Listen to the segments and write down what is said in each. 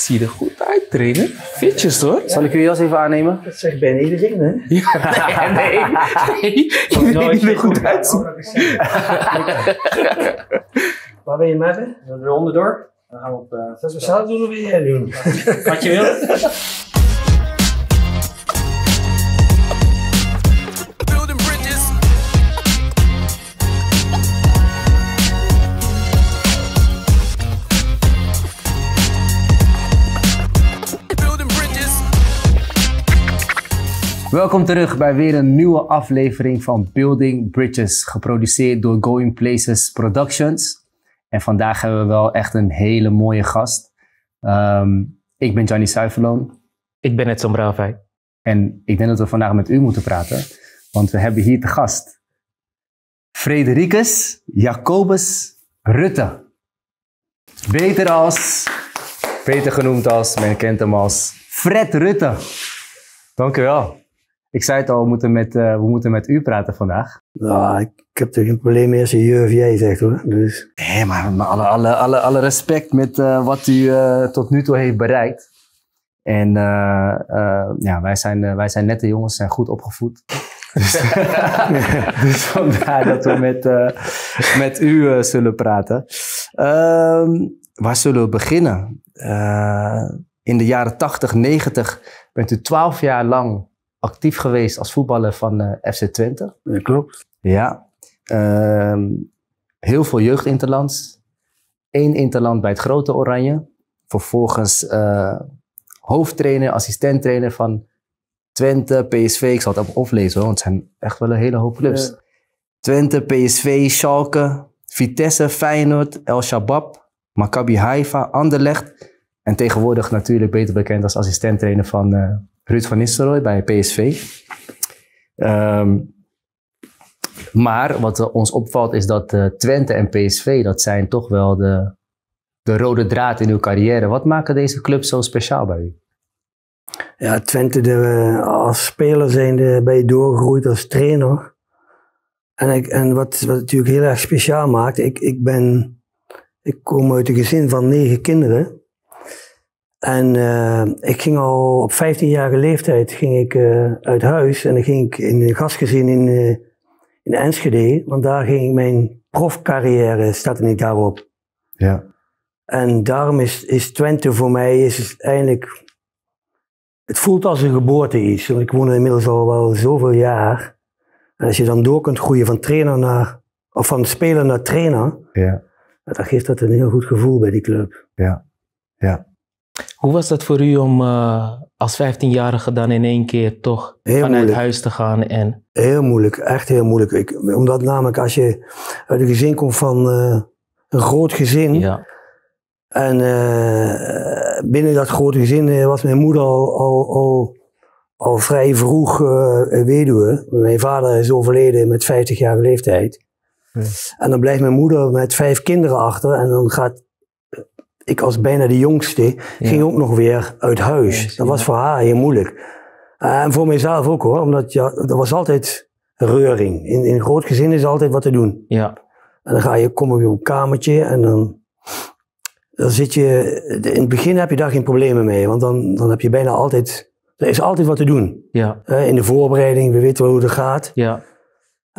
zie je er goed uit, trainer. Fitjes hoor. Zal ik uw jas even aannemen? Dat zegt bijna iedereen, hè? Ja, nee, nee. nee. Weet niet er goed uitzien. Waar ben je met hè? De ronde door. Dan gaan we op... Uh, Dat we zelf doen of wil jij doen? wat je wil. Welkom terug bij weer een nieuwe aflevering van Building Bridges, geproduceerd door Going Places Productions. En vandaag hebben we wel echt een hele mooie gast. Ehm, ik ben Johnny Suiverloon Ik ben zo'n braafheid. en ik denk dat we vandaag met u moeten praten, want we hebben hier te gast Fredericus Jacobus Rutte. Beter als, beter genoemd als, men kent hem als Fred Rutte. Dank u wel. Ik zei het al, we moeten met, eh, we moeten met u praten vandaag. Nou, ik, heb er geen probleem mee als je je of jij zegt hoor. Dus Nee, maar, maar alle, alle, alle, alle respect met eh, wat u eh, tot nu toe heeft bereikt. En ja, wij zijn, wij zijn nette jongens, zijn goed opgevoed. dus, dus vandaar dat we met, met u zullen praten. Ehm, waar zullen we beginnen? In de jaren 80, 90 bent u 12 jaar lang actief geweest als voetballer van eh, FC Twente. dat klopt. Ja. Ehm, heel veel jeugdinterlands. Eén interland bij het grote Oranje. Vervolgens eh, hoofdtrainer, assistenttrainer van Twente, PSV. Ik zal het op oplezen hoor, want het zijn echt wel een hele hoop clubs. Ja. Twente, PSV, Schalke, Vitesse, Feyenoord, El Shabab, Maccabi Haifa, Anderlecht. En tegenwoordig natuurlijk beter bekend als assistenttrainer van eh, Ruud van Nistelrooy bij PSV. Ehm, maar wat ons opvalt is dat eh, Twente en PSV, dat zijn toch wel de, de rode draad in uw carrière. Wat maken deze clubs zo speciaal bij u? Ja, Twente, de, als speler zijn ben je doorgegroeid als trainer. En, ik, en wat, wat natuurlijk heel erg speciaal maakt, ik, ik ben, ik kom uit een gezin van negen kinderen. En eh, ik ging al op 15-jarige leeftijd ging ik, eh, uit huis en dan ging ik in een gastgezin in, eh, in Enschede. Want daar ging ik mijn profcarrière, er niet daarop. Ja. En daarom is, is Twente voor mij is het eigenlijk. Het voelt als een geboorte iets. Want ik woon er inmiddels al wel zoveel jaar. En als je dan door kunt groeien van trainer naar. of van speler naar trainer. Ja. Dan geeft dat een heel goed gevoel bij die club. Ja. Ja. Hoe was dat voor u om eh, als 15-jarige dan in één keer toch Heel vanuit moeilijk. huis te gaan en Heel moeilijk, echt heel moeilijk. Ik, omdat namelijk als je uit een gezin komt van eh, een groot gezin. ja, En eh, binnen dat grote gezin was mijn moeder al, al, al, al vrij vroeg weduwe. Mijn vader is overleden met 50 jaar leeftijd. Ja. En dan blijft mijn moeder met vijf kinderen achter. En dan gaat ik als bijna de jongste, ging ook nog weer uit huis. Dat was voor haar heel moeilijk. Eh, en voor mijzelf ook hoor, omdat ja, er was altijd reuring. In, in een groot gezin is altijd wat te doen. ja, En dan ga je, kom op een kamertje en dan, dan zit je... In het begin heb je daar geen problemen mee, want dan, dan heb je bijna altijd... Er is altijd wat te doen. ja, hè. In de voorbereiding, we weten wel hoe het gaat. ja,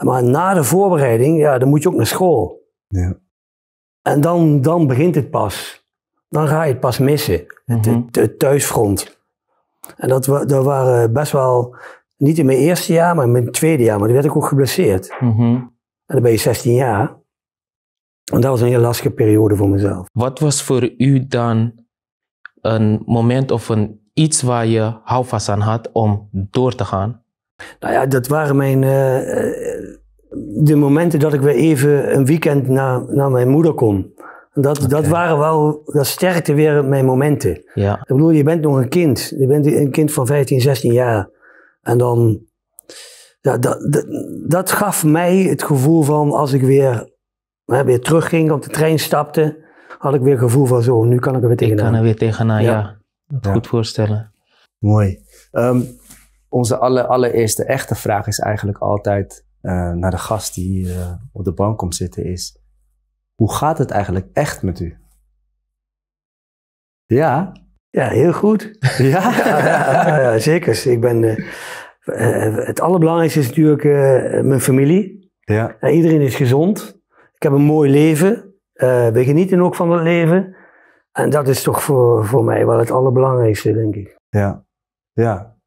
Maar na de voorbereiding, ja, dan moet je ook naar school. Ja. En dan, dan begint het pas. Dan ga je het pas missen. Het, Mhm. het, het thuisfront. En dat, dat waren best wel... Niet in mijn eerste jaar, maar in mijn tweede jaar. Maar toen werd ik ook geblesseerd. mhm. En dan ben je 16 jaar. En dat was een hele lastige periode voor mezelf. Wat was voor u dan een moment of een iets waar je houvast aan had om door te gaan? Nou ja, dat waren mijn... eh, eh, de momenten dat ik weer even een weekend naar, naar mijn moeder kon. Dat, dat waren wel... Dat sterkte weer mijn momenten. Ja, Ik bedoel, je bent nog een kind. Je bent een kind van 15, 16 jaar. En dan... Ja, dat, dat, dat gaf mij het gevoel van als ik weer, hè, weer terugging, op de trein stapte, had ik weer het gevoel van zo, nu kan ik er weer ik kan tegenaan. er weer tegenaan, Ja. ja. Dat Ja. goed voorstellen. Mooi. Ehm, onze aller, allereerste echte vraag is eigenlijk altijd eh, naar de gast die eh, op de bank komt zitten is... Hoe gaat het eigenlijk echt met u? Ja, Ja, heel goed. Ja? Ja, zeker. Ik ben, eh, eh, het allerbelangrijkste is natuurlijk eh, mijn familie. Ja. Ja, iedereen is gezond. Ik heb een mooi leven. We genieten ook van het leven. En dat is toch voor, voor mij wel het allerbelangrijkste, denk ik. Ja. Ja.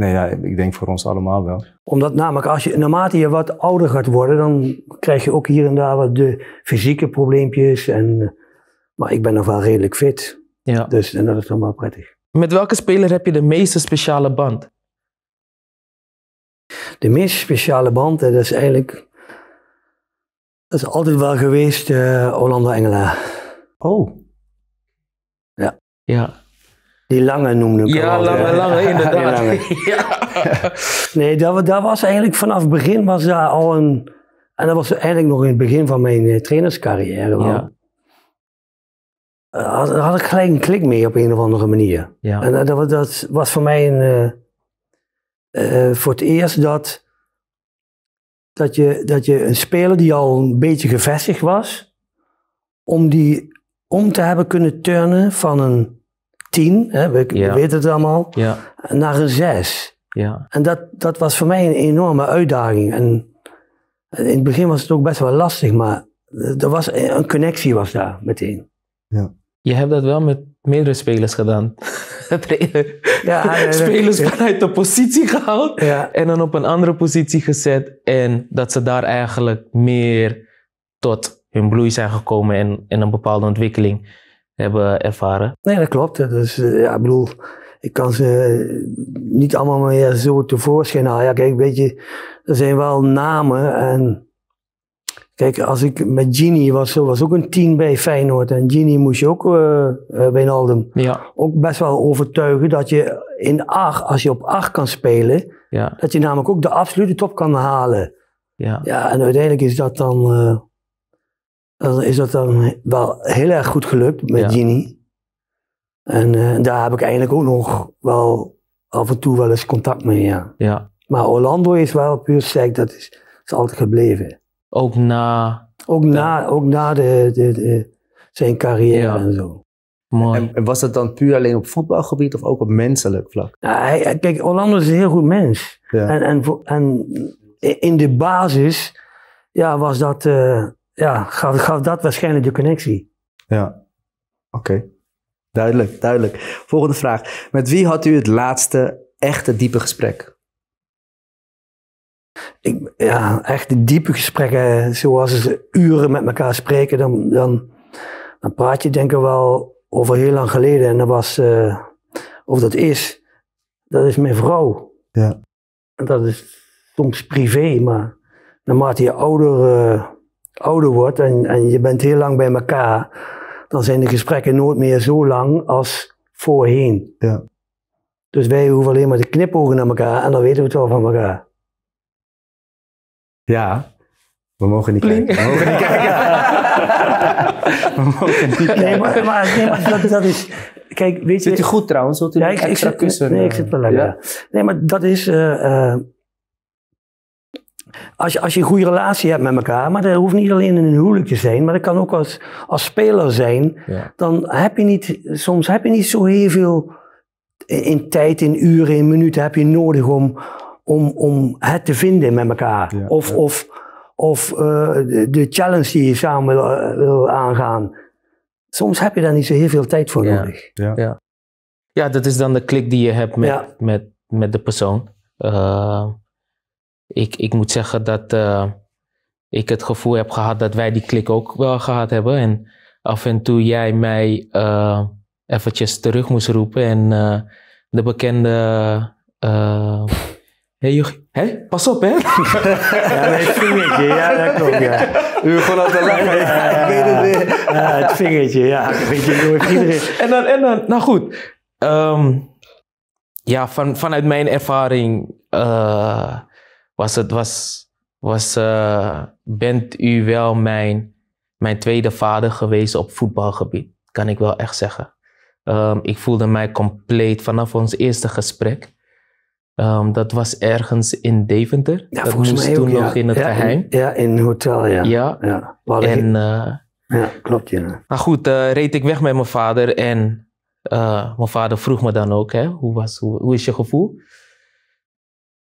Nee, ja, ik denk voor ons allemaal wel. Omdat namelijk als je, naarmate je wat ouder gaat worden, dan krijg je ook hier en daar wat de fysieke probleempjes. En, maar ik ben nog wel redelijk fit. Ja. Dus en dat is dan wel prettig. Met welke speler heb je de meeste speciale band? De meest speciale band, eh, dat is eigenlijk. Dat is altijd wel geweest uh, Orlando Engela. Oh. Ja, Die lange noemde ik ja lange, lange, inderdaad. lange. ja. Nee, dat, dat was eigenlijk vanaf het begin was daar al een. En dat was eigenlijk nog in het begin van mijn eh, trainerscarrière. Ja. Eh, had, daar had ik gelijk een klik mee op een of andere manier. Ja. En dat, dat, was- dat was voor mij een, eh, eh, voor het eerst dat, dat, je, dat je een speler die al een beetje gevestigd was, om die om te hebben kunnen turnen van een 10, hè, we Ja. weten het allemaal, Ja, naar een 6. ja, En dat, dat was voor mij een enorme uitdaging. En in het begin was het ook best wel lastig, maar er was een connectie was daar meteen. je hebt dat wel met meerdere spelers gedaan. Ja, ja, ja. spelers vanuit de positie gehaald Ja, en dan op een andere positie gezet. En dat ze daar eigenlijk meer tot hun bloei zijn gekomen en, en een bepaalde ontwikkeling hebben ervaren. nee, dat klopt. Dus ja, ik bedoel, ik kan ze eh, niet allemaal meer zo tevoorschijn halen. Ja, kijk, weet je, er zijn wel namen en kijk, als ik met Gini was, was ook een 10 bij Feyenoord en Gini moest je ook eh eh, bij Naldum Ja, ook best wel overtuigen dat je in 8, als je op 8 kan spelen, ja, dat je namelijk ook de absolute top kan halen. ja. Ja, en uiteindelijk is dat dan, dan is dat dan wel heel erg goed gelukt met Ja. En eh, daar heb ik eigenlijk ook nog wel af en toe wel eens contact mee, ja. ja. Maar Orlando is wel puur sterk, dat is, is altijd gebleven. Ook na. Ook na, ook na de, de, de, zijn carrière Ja. en zo. Mooi. En, en was dat dan puur alleen op voetbalgebied of ook op menselijk vlak? Nou, hij, kijk, Orlando is een heel goed mens. Ja. En, en, en in de basis ja, was dat, eh, ja, gaf, gaf dat waarschijnlijk de connectie. Ja. Oké. Duidelijk, duidelijk. Volgende vraag. Met wie had u het laatste echte diepe gesprek? Ik, ja, echt de diepe gesprekken, zoals ze uren met elkaar spreken, dan, dan, dan praat je denk ik wel over heel lang geleden. En dat was, eh, of dat is, dat is mijn vrouw. Ja. En dat is soms privé, maar naarmate je ouder, eh, ouder wordt en, en je bent heel lang bij elkaar, dan zijn de gesprekken nooit meer zo lang als voorheen. Ja. Dus wij hoeven alleen maar te knipogen naar elkaar en dan weten we het wel van elkaar. Ja. We mogen niet Pling. kijken. We mogen niet kijken. We mogen niet kijken. Nee, maar, maar, nee, maar dat, dat is. Kijk, weet je. Zit u goed trouwens? Wilt u Ja, ik, ik zit, kussen? nee, ik eh, zit wel lekker. ja? ja. Nee, maar dat is. eh, eh, als, je, als je een goede relatie hebt met elkaar, maar dat hoeft niet alleen in een huwelijk te zijn, maar dat kan ook als, als speler zijn, Ja. dan heb je niet, soms heb je niet zo heel veel in, in tijd, in uren, in minuten heb je nodig om, om, om het te vinden met elkaar. Ja, of ja. of, of eh, de, de challenge die je samen wil, eh, wil aangaan. Soms heb je daar niet zo heel veel tijd voor Ja. nodig. Ja, dat is dan de klik die je hebt met, Ja. met, met de persoon. Eh, ik, ik moet zeggen dat eh, ik het gevoel heb gehad dat wij die klik ook wel gehad hebben. En af en toe jij mij eh, eventjes terug moest roepen. En eh, de bekende... eh hey, joch- hè? Pas op, hè? Ja, nee, het vingertje, ja, dat klopt, ja. U begon al te lachen. Ik weet het weer. Ja, het vingertje, ja. Weet je, iedereen. en dan, en dan, nou goed. Ehm, ja, van, vanuit mijn ervaring eh, was het, was, was, eh, bent u wel mijn, mijn tweede vader geweest op voetbalgebied. Kan ik wel echt zeggen. Ehm, ik voelde mij compleet vanaf ons eerste gesprek. Ehm, dat was ergens in Deventer. Ja, dat volgens moest mij toen ja. nog in het Ja, geheim. ja, in een hotel, ja. Ja. ja. En eh, ja, klopt, ja. nou goed, eh, reed ik weg met mijn vader en mijn vader vroeg me dan ook, hè, hoe, was, hoe, hoe is je gevoel?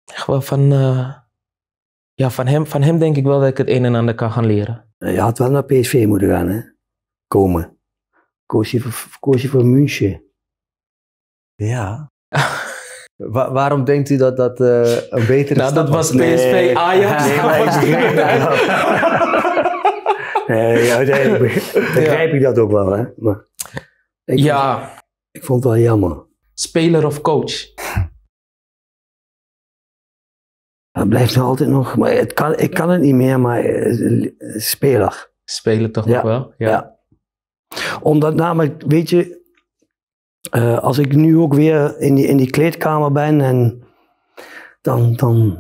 Echt wel van, ja, van, hem, van hem denk ik wel dat ik het een en ander kan gaan leren. Je had wel naar PSV moeten gaan, hè? Komen. Koos je voor, koos je voor München. Ja. Wa- waarom denkt u dat dat eh, een betere Nou, stap dat was Nee. PSV, Ajax. Nee, maar ik begrijp dat. Nee, uiteindelijk beg- begrijp ik dat ook wel, hè. Maar ik, Ja, ik vond het wel jammer. speler of coach? Het blijft nog altijd nog, maar het kan, ik kan het niet meer, maar eh, speler. Speler toch Ja, nog wel? Ja. ja. Omdat namelijk, weet je, eh, als ik nu ook weer in die, in die kleedkamer ben en dan, dan,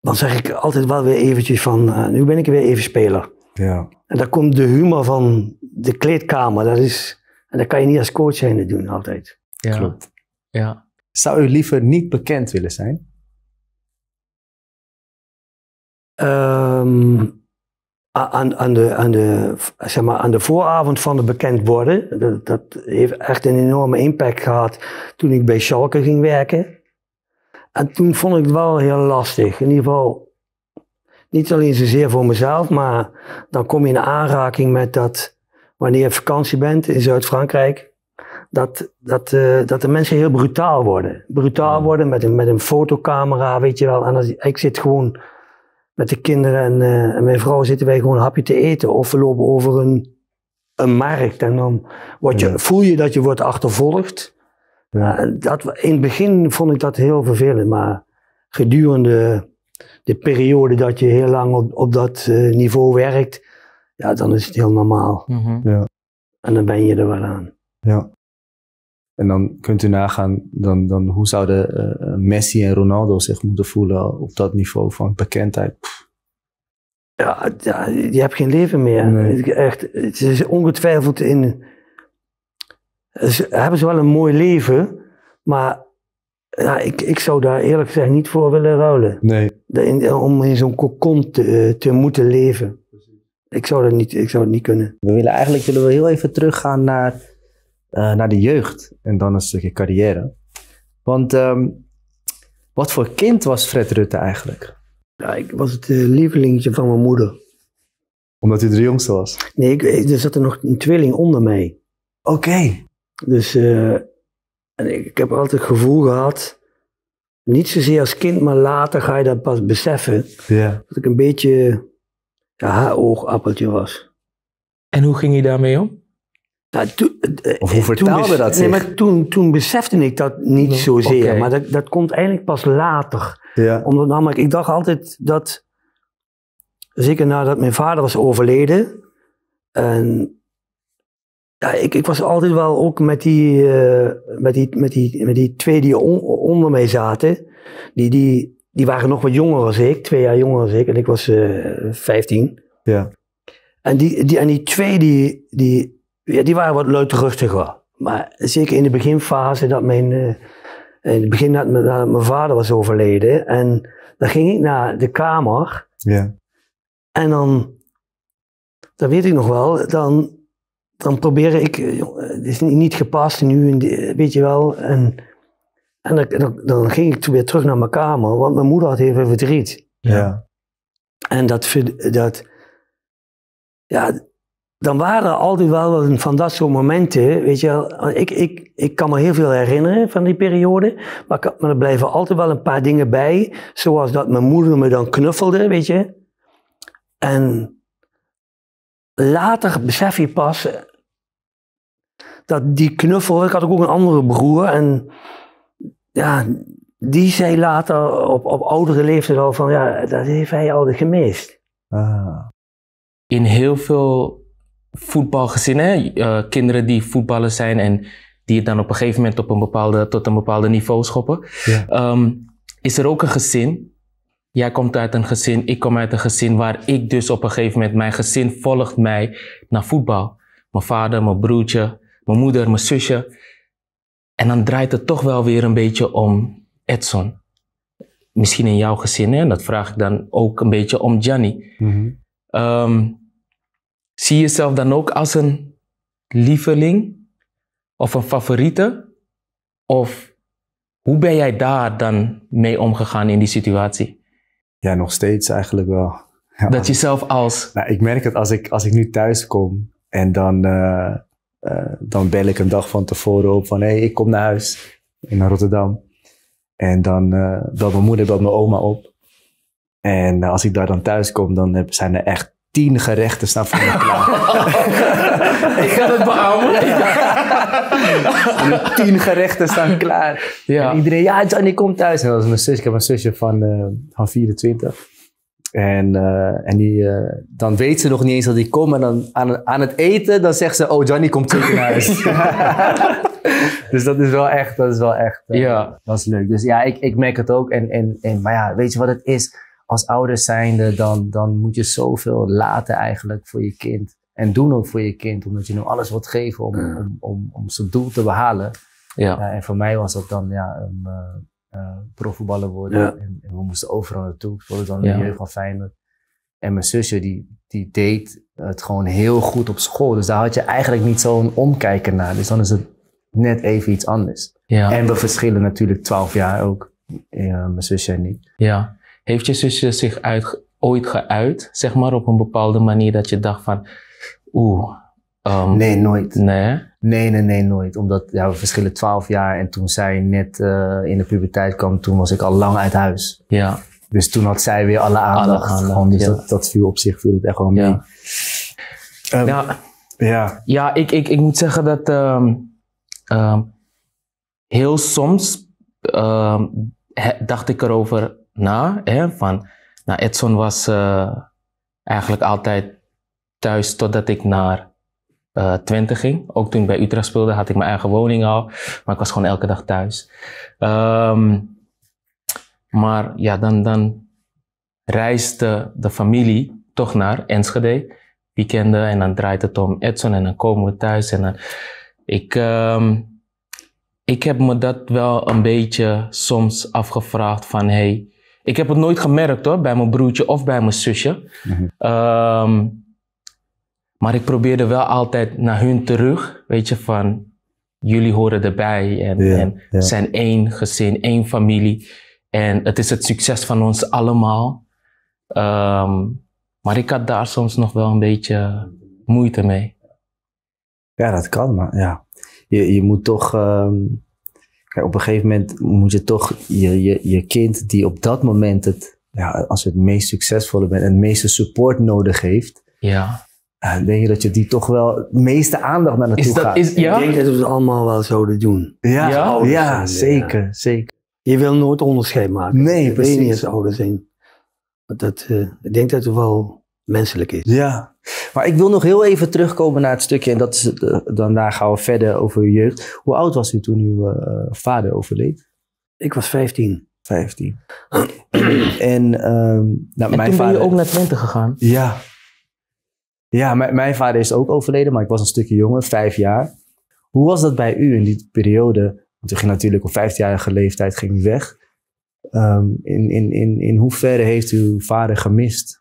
dan zeg ik altijd wel weer eventjes van, eh, nu ben ik weer even speler. Ja. En dan komt de humor van de kleedkamer, dat is, en dat kan je niet als coach zijn doen altijd. Ja. Klopt. Ja. Zou u liever niet bekend willen zijn? Ehm, aan, aan, de, aan, de, zeg maar, aan de vooravond van het bekend worden, dat, dat heeft echt een enorme impact gehad toen ik bij Schalke ging werken. En toen vond ik het wel heel lastig. In ieder geval, niet alleen zozeer voor mezelf, maar dan kom je in aanraking met dat, wanneer je op vakantie bent in Zuid-Frankrijk, dat, dat, eh, dat de mensen heel brutaal worden. Brutaal worden met een, met een fotocamera, weet je wel. En als, ik zit gewoon met de kinderen en, eh, en mijn vrouw zitten wij gewoon een hapje te eten. Of we lopen over een, een markt en dan word je, Ja. voel je dat je wordt achtervolgd. Ja. Ja, dat, in het begin vond ik dat heel vervelend, maar gedurende de periode dat je heel lang op, op dat eh, niveau werkt, ja, dan is het heel normaal. Mhm. En dan ben je er wel aan. Ja. En dan kunt u nagaan, dan, dan hoe zouden eh, Messi en Ronaldo zich moeten voelen op dat niveau van bekendheid? Pff, Ja, ja, je hebt geen leven meer. Nee. Het- Echt, het is ongetwijfeld in. Ze hebben ze wel een mooi leven, maar ja, ik, ik zou daar eerlijk gezegd niet voor willen ruilen. Nee. In- om in zo'n kokon te, te moeten leven. Ik zou dat niet, ik zou het niet kunnen. We willen eigenlijk willen we heel even teruggaan naar, eh, naar de jeugd en dan een stukje carrière. Want ehm, wat voor kind was Fred Rutte eigenlijk? Ja, ik was het eh, lievelingetje van mijn moeder. Omdat hij de jongste was. Nee, ik, er zat er nog een tweeling onder mij. Oké. Dus eh, en ik, ik heb altijd het gevoel gehad, niet zozeer als kind, maar later ga je dat pas beseffen, Ja. dat ik een beetje ja, haar oogappeltje was. En hoe ging je daarmee om? Nou, toen- eh, Of hoe toen vertaalde dat Nee, zich? maar toen, toen besefte ik dat niet Nee, zozeer, oké. maar dat, dat komt eigenlijk pas later. Ja. Omdat namelijk, ik dacht altijd dat, zeker nadat mijn vader was overleden, en ja, ik, ik was altijd wel ook met die, eh, met die, met die, met die twee die on- onder mij zaten, die, die, die waren nog wat jonger als ik, twee jaar jonger als ik, en ik was eh 15. Ja. En die, die, en die twee, die, die, ja, die waren wat luidruchtiger. Maar zeker in de beginfase, dat mijn, eh, in het begin dat mijn, dat mijn vader was overleden. En dan ging ik naar de kamer. Ja. En dan, dat weet ik nog wel, dan, dan probeerde ik, eh, joh, het is niet, gepast nu, weet je wel. En, en dan, dan, ging ik weer terug naar mijn kamer, want mijn moeder had veel verdriet. Ja. En dat, dat ja, dan waren er altijd wel van dat soort momenten, weet je. Ik, ik, ik kan me heel veel herinneren van die periode, maar, ik- er blijven altijd wel een paar dingen bij, zoals dat mijn moeder me dan knuffelde, weet je. En later besef je pas dat die knuffel, ik had ook een andere broer en ja, die zei later op, op oudere leeftijd al van ja, dat heeft hij altijd gemist. Ah. in heel veel voetbalgezinnen, eh, kinderen die voetballers zijn en die het dan op een gegeven moment op een bepaalde, tot een bepaalde niveau schoppen, Ja. ehm, is er ook een gezin. Jij komt uit een gezin, ik kom uit een gezin waar ik dus op een gegeven moment, mijn gezin volgt mij naar voetbal. Mijn vader, mijn broertje, mijn moeder, mijn zusje. En dan draait het toch wel weer een beetje om Edson. Misschien in jouw gezin, hè? en dat vraag ik dan ook een beetje om Gianni. Mhm. Ehm, zie je jezelf dan ook als een lieveling? of een favoriete? Of hoe ben jij daar dan mee omgegaan in die situatie? Ja, nog steeds eigenlijk wel. Ja, Dat je zelf als... Nou, ik merk het als ik, als ik nu thuis kom en dan, eh, eh, dan bel ik een dag van tevoren op van hé, hey, ik kom naar huis in Rotterdam. En dan eh belt mijn moeder, belt mijn oma op. En als ik daar dan thuis kom, dan heb- zijn er echt tien gerechten staan voor me klaar. Ik kan het beamen. En er tien gerechten staan klaar. Ja. En iedereen, ja, Johnny, kom thuis. En dat was mijn zus. Ik heb een zusje van, eh, van 24. En, eh, en die, eh, dan weet ze nog niet eens dat ik kom. En dan aan, aan het eten, dan zegt ze, oh, Johnny komt terug naar huis. dus dat is wel echt, dat is wel echt, Ja. dat is leuk. Dus ja, ik, ik merk het ook. En, en, en, maar ja, weet je wat het is? Als ouders zijnde, dan, dan moet je zoveel laten eigenlijk voor je kind. En doen ook voor je kind, omdat je hem alles wilt geven om, om, om, om zijn doel te behalen. Ja. Ja, en voor mij was dat dan ja, eh, eh, profvoetballer worden. Ja. En, en we moesten overal naartoe. Ik wilde dan Ja. de jeugd van Feyenoord. En mijn zusje, die, die deed het gewoon heel goed op school. Dus daar had je eigenlijk niet zo'n omkijken naar. Dus dan is het net even iets anders. Ja. En we verschillen natuurlijk twaalf jaar ook. Mijn zusje en ik. ja. Heeft je zusje zich uit, ooit geuit, zeg maar, op een bepaalde manier dat je dacht van... Oeh. ehm, Nee, nooit. Nee. Nee, nee, nee, nooit. Omdat ja, we verschillen twaalf jaar. En toen zij net eh, in de puberteit kwam, toen was ik al lang uit huis. Ja. Dus toen had zij weer alle aandacht. aandacht, Gewoon, dus ja. dat, dat viel op zich viel het echt wel mee. Ja. Ehm, Ja. ja. Ja, ik, ik, ik moet zeggen dat ehm, heel soms dacht ik erover na. Van, nou, Edson was eh, eigenlijk altijd thuis totdat ik naar eh Twente ging. Ook toen ik bij Utrecht speelde had ik mijn eigen woning al. Maar ik was gewoon elke dag thuis. Ehm, maar ja, dan, dan reisde de familie toch naar Enschede weekenden en dan draait het om Edson en dan komen we thuis en dan... Ik, ehm, ik heb me dat wel een beetje soms afgevraagd van hey, ik heb het nooit gemerkt hoor, bij mijn broertje of bij mijn zusje. Mhm. Ehm, maar ik probeerde wel altijd naar hun terug, weet je, van jullie horen erbij en, Ja, en ja. zijn één gezin, één familie. En het is het succes van ons allemaal. Ehm, maar ik had daar soms nog wel een beetje moeite mee. ja, dat kan, maar ja. Je, je moet toch... ehm, kijk, op een gegeven moment moet je toch je, je, je kind die op dat moment het... Ja, als het meest succesvolle bent en het meeste support nodig heeft... Ja. eh, denk je dat je die toch wel het meeste aandacht naar naartoe Is dat, gaat. is, ja? Ik denk dat we het allemaal wel zouden doen. ja, Ja? Ouders zeker, zeker. Je wil nooit onderscheid maken. Nee, Ik weet niet precies. als ouder zijn. Dat, eh, ik denk dat het wel menselijk is. Ja, maar ik wil nog heel even terugkomen naar het stukje, en dat is het, eh, dan daar gaan we verder over uw jeugd. Hoe oud was u toen uw eh, vader overleed? Ik was 15. 15. en ehm, nou, En mijn toen vader. ben je ook naar Twente gegaan. Ja. Ja, mijn, mijn vader is ook overleden, maar ik was een stukje jonger, vijf jaar. Hoe was dat bij u in die periode? Want u ging natuurlijk op vijftijarige leeftijd ging u weg. Ehm, in, in, in, in hoeverre heeft u uw vader gemist?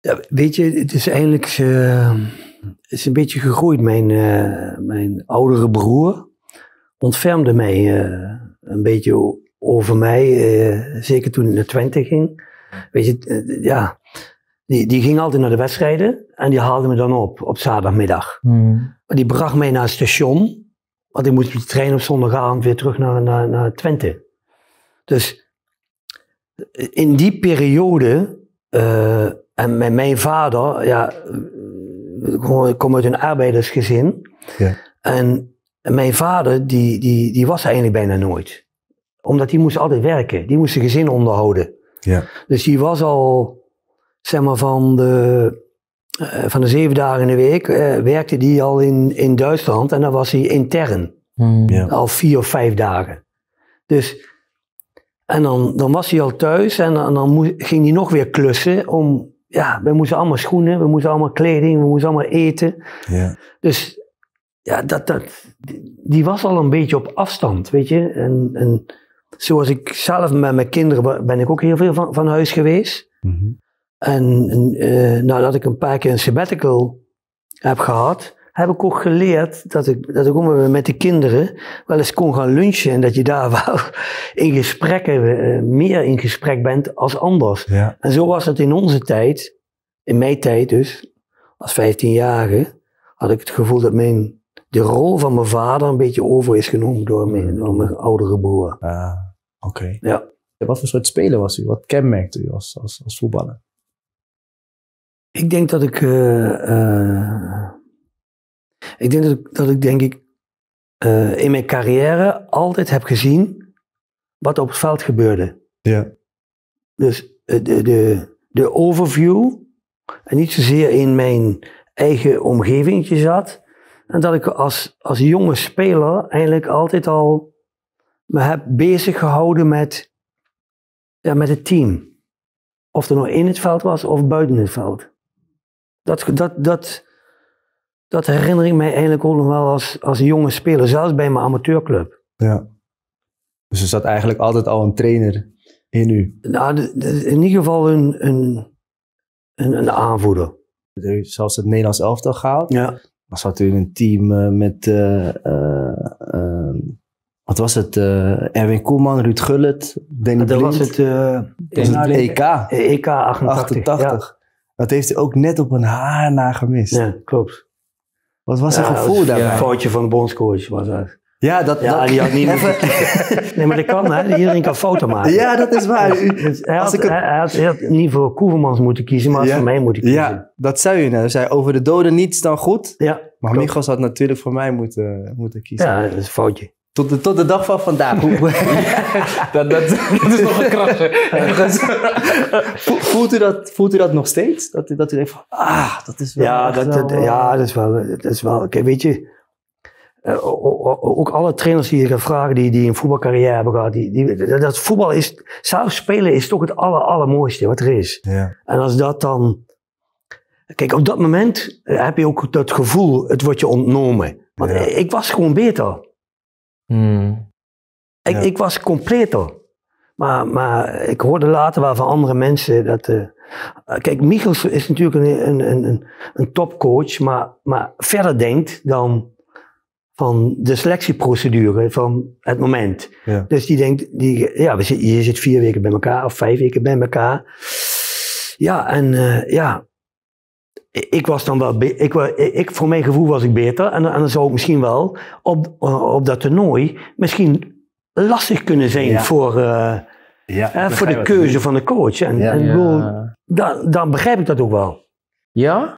Ja, weet je, het is eigenlijk eh, het is een beetje gegroeid. Mijn, eh, mijn oudere broer ontfermde mij eh, een beetje over mij. eh, zeker toen ik naar Twente ging. Weet je, ja, die, die ging altijd naar de wedstrijden en die haalde me dan op op zaterdagmiddag. Maar die bracht mij naar het station. Want ik moest met de trein op zondagavond weer terug naar, naar, naar Twente. Dus in die periode, en met mijn vader, ja, ik kom- uit een arbeidersgezin. Ja. En mijn vader, die, die, die was er eigenlijk bijna nooit. Omdat die moest altijd werken. Die moest zijn gezin onderhouden. Ja. Dus die was al, zeg maar, van de, eh, van de zeven dagen in de week eh, werkte die al in, in Duitsland en dan was hij intern. Ja. Al vier of vijf dagen. Dus, en dan, dan was hij al thuis en, dan- dan moest, ging hij nog weer klussen om, ja, we moesten allemaal schoenen, we moesten allemaal kleding, we moesten allemaal eten. Ja. Dus ja, dat, dat, die- was al een beetje op afstand, weet je. En, en zoals ik zelf met mijn kinderen ben- ben ik ook heel veel van, van huis geweest. Mhm. En, en eh, nadat ik een paar keer een sabbatical heb gehad, heb ik ook geleerd dat ik, dat ik ook met de kinderen wel eens kon gaan lunchen. En dat je daar wel in gesprekken, eh, meer in gesprek bent als anders. Ja. En zo was het in onze tijd, in mijn tijd dus, als 15-jarige, had ik het gevoel dat mijn, de rol van mijn vader een beetje over is genomen door mijn, door mijn oudere broer. Ah, oké. Ja. Wat voor soort speler was u? Wat kenmerkte u als, als, als voetballer? Ik denk dat ik. eh, eh, ik denk dat ik, dat ik denk ik eh, in mijn carrière altijd heb gezien wat er op het veld gebeurde. Ja. Dus eh, de, de, de overview, en niet zozeer in mijn eigen omgevingetje zat. En dat ik als, als jonge speler eigenlijk altijd al me heb bezig gehouden met, ja, met het team. Of er nou in het veld was of buiten het veld. Dat, dat, dat, dat herinner ik mij eigenlijk ook nog wel als, als jonge speler, zelfs bij mijn amateurclub. ja. Dus er zat eigenlijk altijd al een trainer in u. Nou, in ieder geval een, een, een, een aanvoerder. Zelfs het Nederlands elftal gehaald. Ja. Dan zat u in een team eh, met, eh, eh, wat was het? Erwin Koeman, Ruud Gullit, Danny Dat was het, Dat was het EK, EK 88. 88. Dat heeft u ook net op een haar na gemist. Ja klopt. Wat was Ja, het dat gevoel daarbij? Een Ja, foutje van de bondscoach was dat. dat, Ja, dat, die had niet Even- Nee, maar dat kan, hè. Iedereen kan fouten maken. ja, dat is waar. U- Dus hij, Als had, ik het- hij, hij had, hij had niet voor Koevermans moeten kiezen, maar hij Ja. voor mij moeten kiezen. Ja, dat zei u net. U zei over de doden niets dan goed. Ja, Maar. Michels had natuurlijk voor mij moeten, moeten kiezen. ja dat is een foutje. Tot, de, tot de dag van vandaag. Hoe- Dat, dat, dat is nog een krasje. Vo- voelt, u dat, voelt u dat nog steeds? Dat, u- dat u denkt van, ah, dat is wel... Ja, dat, wel, eh, ja, dat is wel. Dat is wel kijk, weet je, eh, ook alle trainers die je gaat vragen, die, die een voetbalcarrière hebben gehad, die, die, dat, voetbal is, zelf spelen is toch het aller, allermooiste wat er is. Ja, En als dat dan. Kijk, op dat moment eh, heb je ook dat gevoel, het wordt je ontnomen. Want Ja. ik was gewoon beter. Hmm. Ik, Ja. ik was completer. Maar, maar ik hoorde later wel van andere mensen dat. eh, kijk, Michels is natuurlijk een, een, een, een, topcoach, maar, maar verder denkt dan van de selectieprocedure van het moment. Ja. Dus die denkt, die, ja, we zit, je zit vier weken bij elkaar of vijf weken bij elkaar. Ja, en eh, ja, ik was dan wel, ik, ik, voor mijn gevoel was ik beter. En, dan- en dan zou ik misschien wel op, eh, op dat toernooi misschien lastig kunnen zijn Ja. voor, eh, ja hè, voor de begrijp wat u keuze van de coach. En, Ja. en bedoel, dan, dan begrijp ik dat ook wel. ja?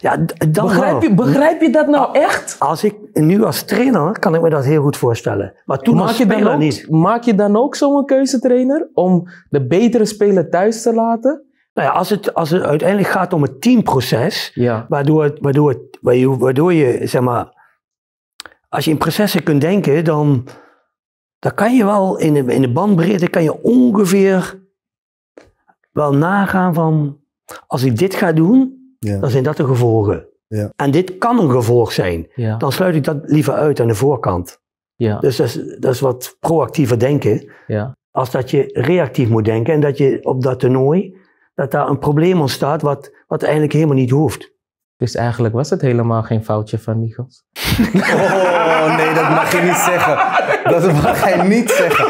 Ja, dan Begrijp, je, begrijp je dat nou echt? Als ik nu als trainer kan ik me dat heel goed voorstellen. Maar toen als Maak je, dan ook, niet. maak je dan ook zo'n keuzetrainer om de betere speler thuis te laten? Nou ja, als het, als het uiteindelijk gaat om het teamproces, Ja. waardoor, het, waardoor, het, waardoor je, zeg maar, als je in processen kunt denken, dan, dan kan je wel in de, in de bandbreedte kan je ongeveer wel nagaan van, als ik dit ga doen, Ja. dan zijn dat de gevolgen. Ja. En dit kan een gevolg zijn. Dan sluit ik dat liever uit aan de voorkant. Ja. Dus dat is, dat is wat proactiever denken, ja. als dat je reactief moet denken en dat je op dat toernooi, dat daar een probleem ontstaat wat, wat eigenlijk helemaal niet hoeft. Dus eigenlijk was het helemaal geen foutje van Michels. Oh nee, dat mag je niet zeggen. Dat mag hij niet zeggen.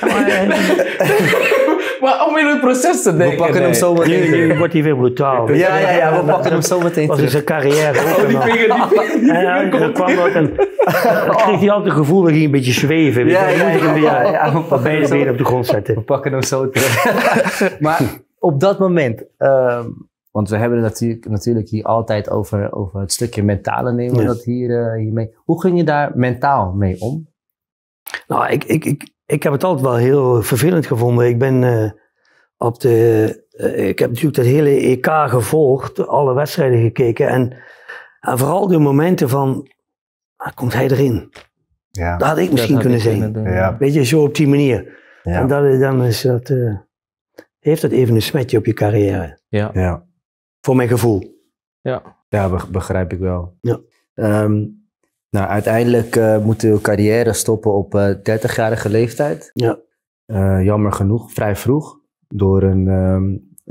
Maar om in het proces te denken. We pakken hem zo meteen Nu, nu terug. wordt hij weer brutaal. Ja, ja, ja, we pakken hem zo meteen was in terug. zijn carrière ook. Oh, die vinger, die vinger, En dan kwam dat en dan kreeg hij altijd het gevoel dat hij een beetje zweven. Ja, Ja, ja, moet ik hem ja, weer we op de grond We zetten. pakken hem zo terug. maar op dat moment, ehm, want we hebben het natuurlijk, hier altijd over, over het stukje mentale nemen we dat hier, eh, hiermee. Hoe ging je daar mentaal mee om? Nou, ik, ik, ik, ik heb het altijd wel heel vervelend gevonden. Ik ben eh, op de. eh, ik heb natuurlijk dat hele EK gevolgd, alle wedstrijden gekeken. En, en vooral de momenten van. ah, komt hij erin? Ja. Dat had ik Dat misschien had kunnen ik zijn. Ja. Weet je, zo op die manier. Ja. En dat, dan is dat, eh, heeft dat even een smetje op je carrière. Ja. ja. Voor mijn gevoel. Ja. Ja, be- begrijp ik wel. Ja. Ehm, nou, uiteindelijk eh moet uw carrière stoppen op eh 30-jarige leeftijd. Ja. Eh, jammer genoeg, vrij vroeg. Door een, ehm,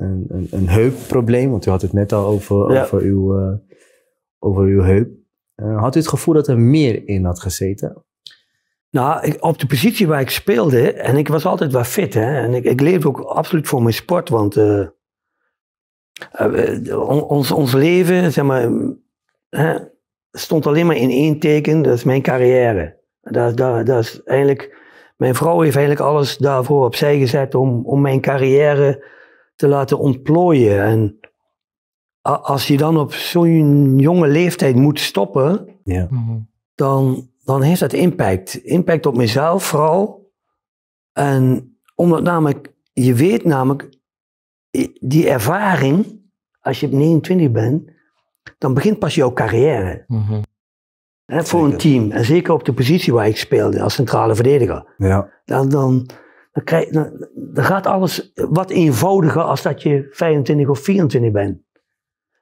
een, een, een heupprobleem. Want u had het net al over, Ja. over uw, eh, over uw heup. Eh, had u het gevoel dat er meer in had gezeten? Nou, ik- op de positie waar ik speelde, en ik was altijd wel fit, hè, en ik, ik leefde ook absoluut voor mijn sport, want eh, eh, on- ons, ons leven, zeg maar, hè, stond alleen maar in één teken, dat is mijn carrière. Dat, dat, dat is eigenlijk, mijn vrouw heeft eigenlijk alles daarvoor opzij gezet om, om mijn carrière te laten ontplooien. En als je dan op zo'n jonge leeftijd moet stoppen, Ja. Mhm. dan, dan heeft dat impact. Impact op mezelf vooral. En omdat namelijk, je weet namelijk, die ervaring, als je op 29 bent, dan begint pas jouw carrière. Mhm. Voor een team. En zeker op de positie waar ik speelde, als centrale verdediger. Ja. Dan, dan, dan, krijg, dan, dan gaat alles wat eenvoudiger als dat je 25 of 24 bent.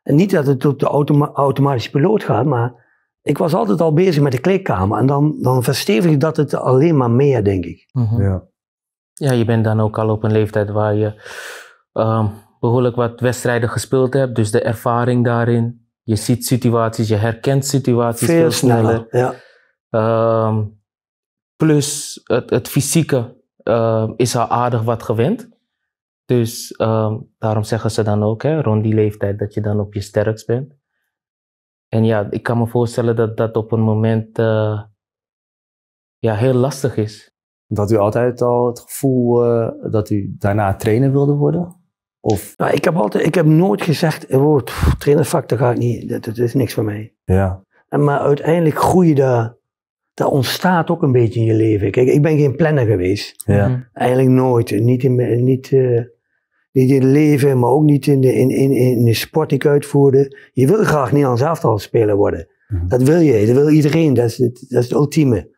En niet dat het op de automa automatische piloot gaat, maar ik was altijd al bezig met de kleedkamer. En dan, dan verstevigt dat het alleen maar meer, denk ik. Mhm. ja. Ja, je bent dan ook al op een leeftijd waar je ehm, behoorlijk wat wedstrijden gespeeld hebt. Dus de ervaring daarin. Je ziet situaties, je herkent situaties veel, Veel sneller. Ja. Ehm, plus het, het fysieke ehm, is al aardig wat gewend. Dus ehm, daarom zeggen ze dan ook, hè, rond die leeftijd, dat je dan op je sterkst bent. En ja, ik kan me voorstellen dat dat op een moment eh, ja, heel lastig is. Had u altijd al het gevoel eh, dat u daarna trainer wilde worden? Of, Nou, ik, heb altijd, ik heb nooit gezegd, oh, pff, trainersvak, dat ga ik niet. Dat, dat is niks voor mij. ja. En, maar uiteindelijk groei daar, dat ontstaat ook een beetje in je leven. Kijk, ik ben geen planner geweest. Ja. Mhm. Eigenlijk nooit. Niet in, niet, eh, niet in het leven, maar ook niet in de, in, in, in de sport die ik uitvoerde. Je wil graag Nederlands elftal speler worden. Mhm. Dat wil je, dat wil iedereen. Dat is, het, dat is het ultieme.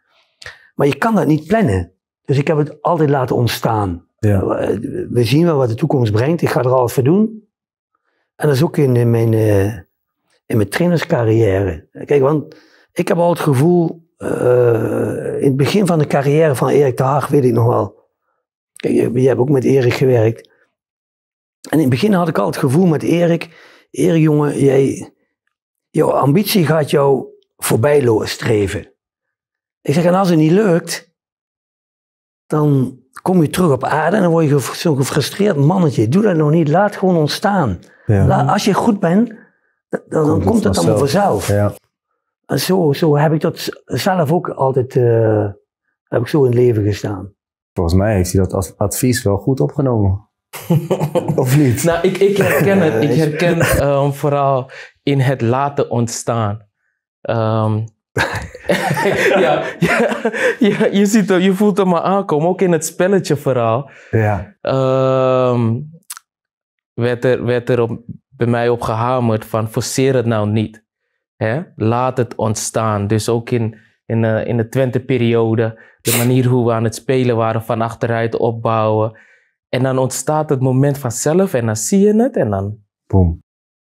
Maar je kan dat niet plannen. Dus ik heb het altijd laten ontstaan. Ja. We zien wel wat de toekomst brengt. Ik ga er alles voor doen. En dat is ook in, mijn, eh, in mijn trainerscarrière. Kijk, want ik heb al het gevoel, eh, in het begin van de carrière van Erik de Haag weet ik nog wel. Kijk, je, hebt ook met Erik gewerkt. En in het begin had ik al het gevoel met Erik, Erik jongen, jij, jouw ambitie gaat jou voorbij streven. Ik zeg, en als het niet lukt, dan kom je terug op aarde en dan word je zo'n gefrustreerd mannetje. Doe dat nog niet, laat gewoon ontstaan. Ja. La- als je goed bent, dan, dan Komt het komt het allemaal vanzelf. Ja. En zo, zo heb ik dat zelf ook altijd eh, heb ik zo in het leven gestaan. Volgens mij heeft hij dat als advies wel goed opgenomen. of niet? Nou, ik, ik herken het. Ik herken ehm, vooral in het laten ontstaan. Ehm, ja, ja, ja, je, ziet, je voelt hem maar aankomen, ook in het spelletje vooral. Ja. Ehm, werd er, werd er op, bij mij op gehamerd van forceer het nou niet. Hè? Laat het ontstaan. Dus ook in, in, eh, in de Twente-periode, de manier hoe we aan het spelen waren, van achteruit opbouwen. En dan ontstaat het moment vanzelf en dan zie je het en dan, Boom.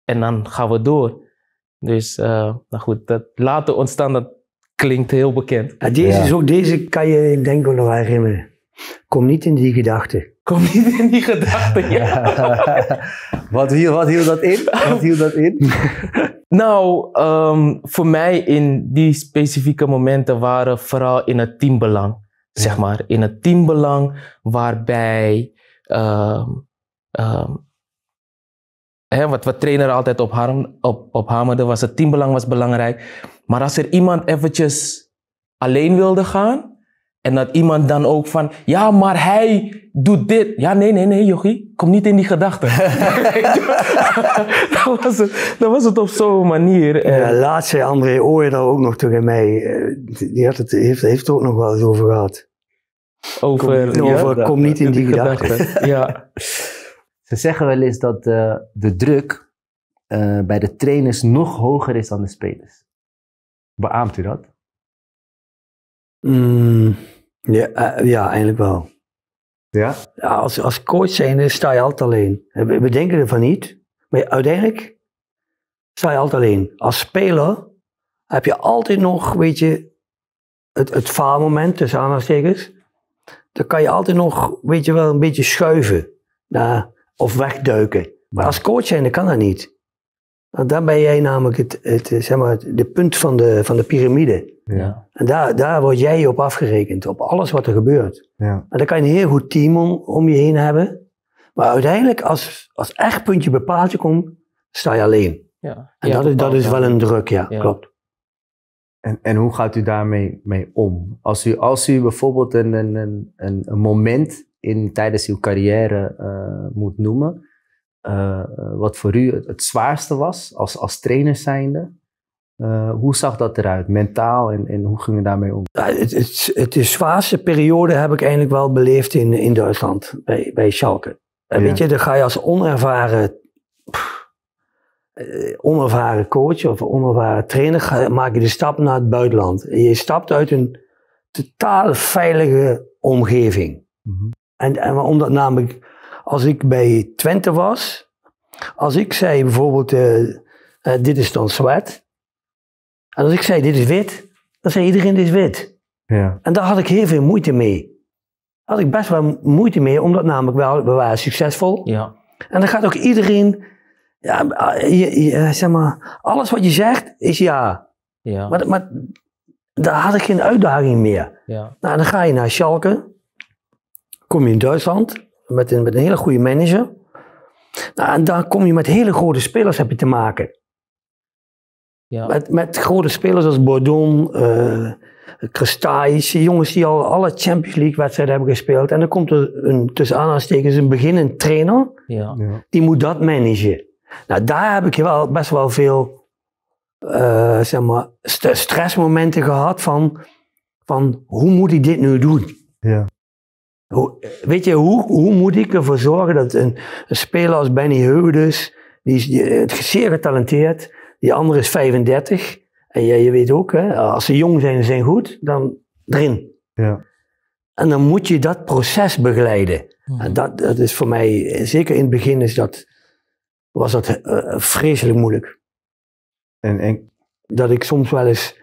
en dan gaan we door. Dus, eh, nou goed, dat laten ontstaan, dat klinkt heel bekend. Ja, deze, Ja. is ook, deze kan je ik denk ook nog wel herinneren. Kom niet in die gedachten. Kom niet in die gedachten. Ja. wat, hield, wat hield dat in? Wat hield dat in? Nou, ehm, voor mij in die specifieke momenten waren vooral in het teambelang. Zeg maar, in het teambelang waarbij ehm, ehm, hè, wat, wat trainer altijd op, harm, op, op hamerde was het teambelang was belangrijk. Maar als er iemand eventjes alleen wilde gaan en dat iemand dan ook van, ja, maar hij doet dit. Ja, nee, nee, nee, jochie, kom niet in die gedachten. dan, was het, dan was het op zo'n manier. Ja, laatst zei André Ooyer daar ook nog tegen mij. eh, die had het, heeft, heeft het ook nog wel eens over gehad. over, Kom, over, kom niet in die gedachten. gedachten. Ja. Ze zeggen wel eens dat eh, de druk eh, bij de trainers nog hoger is dan de spelers. Beaamt u dat? Mm, ja, eh, ja, eigenlijk wel. Ja? Ja, als, als coach zijn sta je altijd alleen. We, we denken ervan niet, maar uiteindelijk sta je altijd alleen. Als speler heb je altijd nog, weet je, het, het faalmoment, tussen aanhalingstekens. Dan kan je altijd nog, weet je wel, een beetje schuiven. Nou, of wegduiken. Maar als coach zijn, kan dat niet. Want daar ben jij namelijk het, het, eh, zeg maar, de punt van de, van de piramide. Ja. En daar, daar word jij op afgerekend, op alles wat er gebeurt. Ja. En dan kan je een heel goed team om, om je heen hebben. Maar uiteindelijk, als, als echt puntje bij paaltje komt, sta je alleen. Ja. En Ja, dat, is, dat is wel een druk, ja, Ja. klopt. En, en hoe gaat u daarmee mee om? Als u, als u bijvoorbeeld een, een, een, een, een moment in, tijdens uw carrière eh, moet noemen, eh, eh, wat voor u het, het zwaarste was als, als trainer zijnde, hoe zag dat eruit, mentaal, en, en hoe ging u daarmee om? Ja, het, het, het, de zwaarste periode heb ik eigenlijk wel beleefd in, in Duitsland, bij, bij Schalke. En Ja. weet je, dan ga je als onervaren, pff, onervaren coach of onervaren trainer, ga, maak je de stap naar het buitenland. En je stapt uit een totaal veilige omgeving. Mhm. En, en omdat namelijk, als ik bij Twente was, als ik zei bijvoorbeeld, eh, eh, dit is dan zwart. En als ik zei, dit is wit, dan zei iedereen, dit is wit. Ja. En daar had ik heel veel moeite mee. Daar had ik best wel moeite mee, omdat namelijk wel, we waren succesvol. Ja. En dan gaat ook iedereen, ja, je, je- zeg maar, alles wat je zegt is ja. Ja. Maar, maar daar had ik geen uitdaging meer. ja. Nou, dan ga je naar Schalke. Kom je in Duitsland met een, met een hele goede manager. Nou, en dan kom je met hele grote spelers heb je te maken. Ja. Met, met grote spelers als Bordon, eh Kristais, jongens die al alle Champions League wedstrijden hebben gespeeld. En dan komt er een, tussen aanhalingstekens een beginnend trainer, Ja. Ja. die moet dat managen. Nou, daar heb ik wel best wel veel eh, zeg maar, st- stressmomenten gehad van, van hoe moet ik dit nu doen? Ja. Hoe, weet je, hoe, hoe moet ik ervoor zorgen dat een, een speler als Benny Heugdes, die is die, zeer getalenteerd, die andere is 35. En je, je weet ook, hè, als ze jong zijn en zijn goed, dan erin. Ja. En dan moet je dat proces begeleiden. Mhm. En dat, dat is voor mij, zeker in het begin, is dat, was dat eh, vreselijk moeilijk. En, en, Dat ik soms wel eens,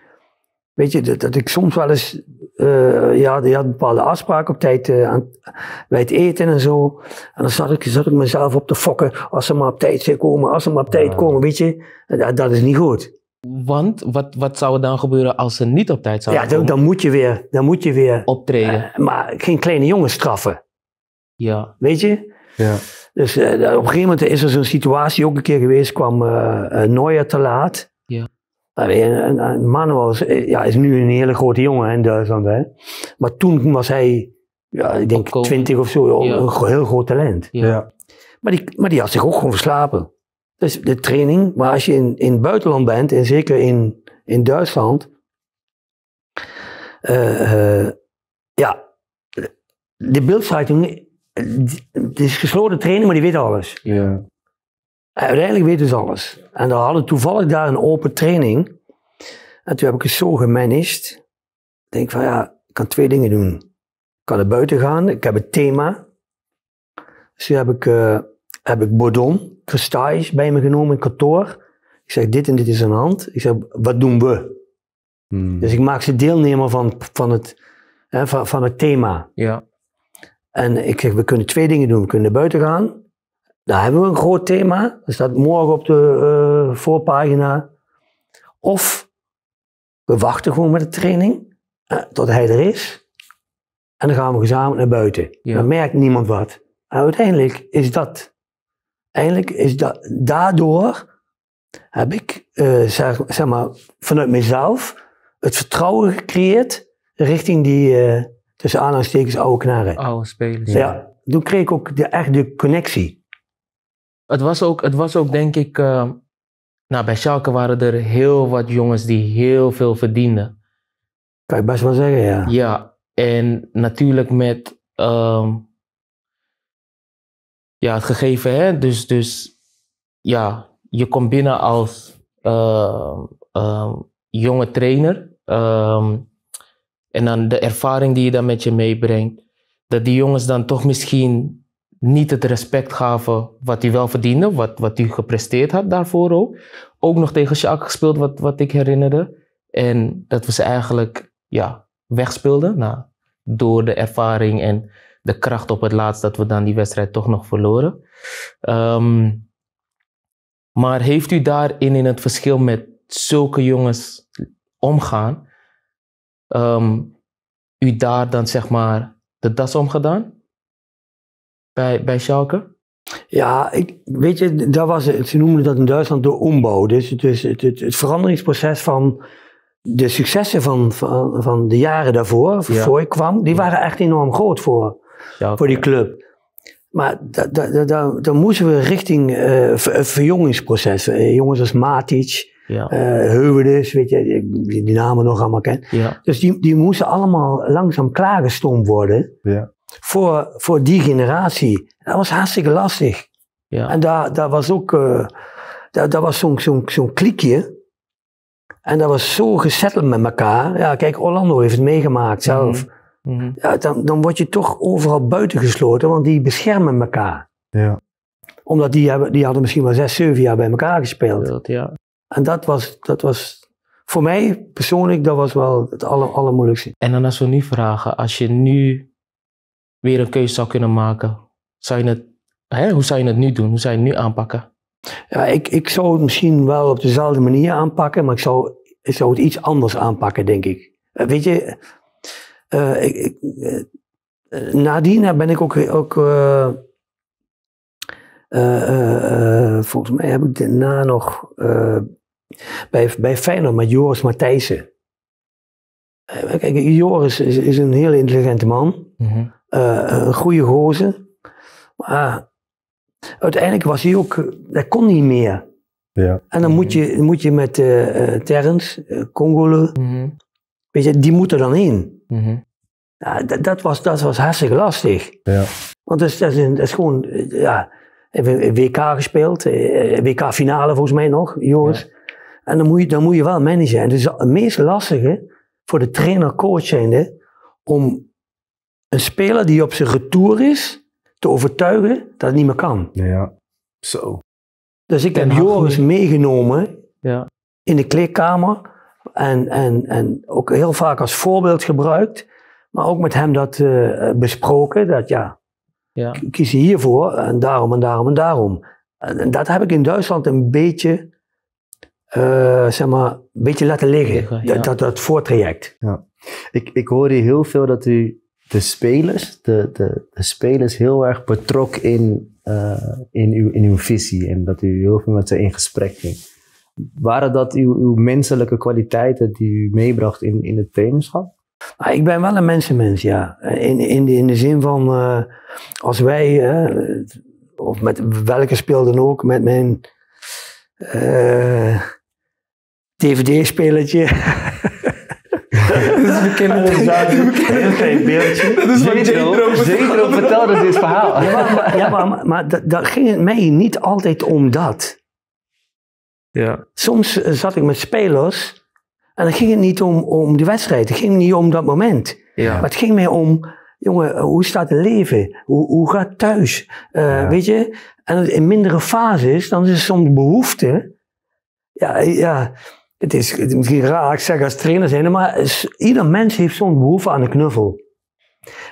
weet je, dat, dat ik soms wel eens, eh, ja, je had bepaalde afspraken op tijd eh, aan, bij het eten en zo. En dan zat ik, zat ik mezelf op te fokken, als ze maar op tijd zou komen, als ze maar op tijd komen, weet je. Dat, dat is niet goed. Want wat, wat zou er dan gebeuren als ze niet op tijd zouden Ja, dan, komen? dan moet je weer, dan moet je weer, optreden? eh, maar geen kleine jongens straffen, Ja. weet je. ja. Dus op een gegeven moment is er zo'n situatie ook een keer geweest, kwam Neuer te laat. Ja. En, en, en Manuel is, eh, ja, is nu een hele grote jongen in Duitsland. Hè? Maar toen was hij, ja, ik denk Opkomend. 20 of zo, Ja. een heel groot talent. Ja. Ja. Maar die, maar die had zich ook gewoon verslapen. Dus de training, maar als je in, in het buitenland bent, en zeker in, in Duitsland, eh, eh, ja, de beeldzeitung, het is gesloten training, maar die weet alles. Ja. Uiteindelijk weten ze alles. En dan hadden toevallig daar een open training. En toen heb ik het zo gemanaged. Ik denk van ja, ik kan twee dingen doen. Ik kan naar buiten gaan, ik heb het thema. Dus toen heb ik, eh heb ik Bordon, Kristais bij me genomen in kantoor. Ik zeg, dit en dit is aan de hand. Ik zeg, wat doen we? Hmm. Dus ik maak ze deelnemer van, van, het, hè, van, van het thema. Ja. En ik zeg, we kunnen twee dingen doen. We kunnen naar buiten gaan. Daar hebben we een groot thema. Dat staat morgen op de eh, voorpagina. Of we wachten gewoon met de training eh, tot hij er is. En dan gaan we gezamenlijk naar buiten. Ja. Dan merkt niemand wat. En uiteindelijk is dat, eigenlijk is dat, daardoor heb ik, eh, zeg, zeg maar, vanuit mezelf het vertrouwen gecreëerd richting die, tussen aanhalingstekens, oude knarren. Oude spelers. Ja. toen kreeg ik ook de, echt de connectie. Het, was ook, het was ook, denk ik... eh, nou, bij Schalke waren er heel wat jongens die heel veel verdienden. Kan je best wel zeggen, ja. Ja, en natuurlijk met ehm, ja, het gegeven, hè? Dus, dus ja, je komt binnen als ehm, ehm, jonge trainer. ehm, en dan de ervaring die je dan met je meebrengt. Dat die jongens dan toch misschien niet het respect gaven wat hij wel verdiende, wat, wat hij gepresteerd had daarvoor ook. Ook nog tegen Schalke gespeeld, wat, wat ik herinnerde. En dat we ze eigenlijk ja, wegspeelden. Nou, door de ervaring en de kracht op het laatst dat we dan die wedstrijd toch nog verloren. Ehm, Maar heeft u daarin in het verschil met zulke jongens omgaan, ehm, u daar dan zeg maar de das omgedaan? Bij, bij Schalke? Ja, ik, weet je, dat was, het- ze noemden dat in Duitsland de ombouw. Dus, dus het, het, het veranderingsproces van de successen van, van, van de jaren daarvoor, Ja. voor ik kwam, die waren echt enorm groot voor, Schalke. voor die club. Maar da, da, da, da- dan moesten we richting eh, ver- verjongingsproces. Eh, jongens als Matic, Ja, eh Heuwedes, weet je, die, die namen nog allemaal ken. ja, Dus die, die moesten allemaal langzaam klaargestoomd worden Ja. Voor, voor die generatie. Dat was hartstikke lastig. ja. En daar, daar was ook eh, daar, daar was zo'n zo'n zo'n kliekje. En dat was zo gesetteld met elkaar. Ja, kijk, Orlando heeft het meegemaakt zelf. Mhm. Ja, dan, dan word je toch overal buitengesloten, want die beschermen elkaar. Ja. Omdat die, hebben, die hadden misschien wel zes, zeven jaar bij elkaar gespeeld. Dat, ja. En dat was, dat was voor mij persoonlijk, dat was wel het aller, allermoeilijkste. En dan als we nu vragen, als je nu weer een keuze zou kunnen maken, zou je het, hè, hoe zou je het nu doen? Hoe zou je het nu aanpakken? Ja, ik, ik zou het misschien wel op dezelfde manier aanpakken, maar ik zou, ik zou het iets anders aanpakken, denk ik. Eh, weet je, eh, ik, ik, eh, nadien ben ik ook, ook volgens mij heb ik daarna nog bij, bij Feyenoord met Joris Matthijssen. Kijk, Joris is, is een heel intelligente man. Mhm. Een goede gozer. Maar uiteindelijk was hij ook, eh, hij kon niet meer. Ja. En dan moet je, moet je met eh eh Terrence, eh, Congole, Mhm. weet je, die moeten dan in. Mhm. Ja, dat, dat, was, dat was hartstikke lastig. Ja. Want dat is, dat is, dat is gewoon, eh, ja, WK gespeeld, eh, WK-finale volgens mij nog, Joris. En dan moet, je, dan moet je wel managen. En het is het meest lastige voor de trainer-coach zijnde, om een speler die op zijn retour is, te overtuigen dat het niet meer kan. Ja. Zo. Dus ik heb Joris meegenomen Ja. in de kleedkamer. En, en, en ook heel vaak als voorbeeld gebruikt. Maar ook met hem dat eh, besproken. Dat ja, Ja. kies je hiervoor en daarom en daarom en daarom. En, en dat heb ik in Duitsland een beetje, eh, zeg maar, een beetje laten liggen. Liggen, ja. dat, dat, dat voortraject. Ik, ik hoor hier heel veel dat u de spelers, de, de, de spelers heel erg betrok in, eh, in, uw, in uw visie en dat u heel veel met ze in gesprek ging. Waren dat uw, uw menselijke kwaliteiten die u meebracht in, in het trainerschap? Maar ik ben wel een mensenmens, ja. In, in, de, in de zin van, eh, als wij, eh, of met welke speel dan ook, met mijn DVD-spelertje. Dat is bekend. Een klein beeldje. Dat is wat Jetro Zetro vertelde dit verhaal. Ja, maar, maar- ja, maar, maar, maar da- daar ging het mij niet altijd om dat. Ja. Soms eh, zat ik met spelers en dan ging het niet om, om de wedstrijd. Het ging niet om dat moment. Ja. Maar het ging mij om, jongen, hoe staat het leven? Hoe, hoe gaat het thuis? Eh, Ja. Weet je? En in mindere fases, dan is er soms behoefte. Ja, ja het, is, het is misschien raar, ik zeg als trainer zijn, maar is- ieder mens heeft soms behoefte aan een knuffel.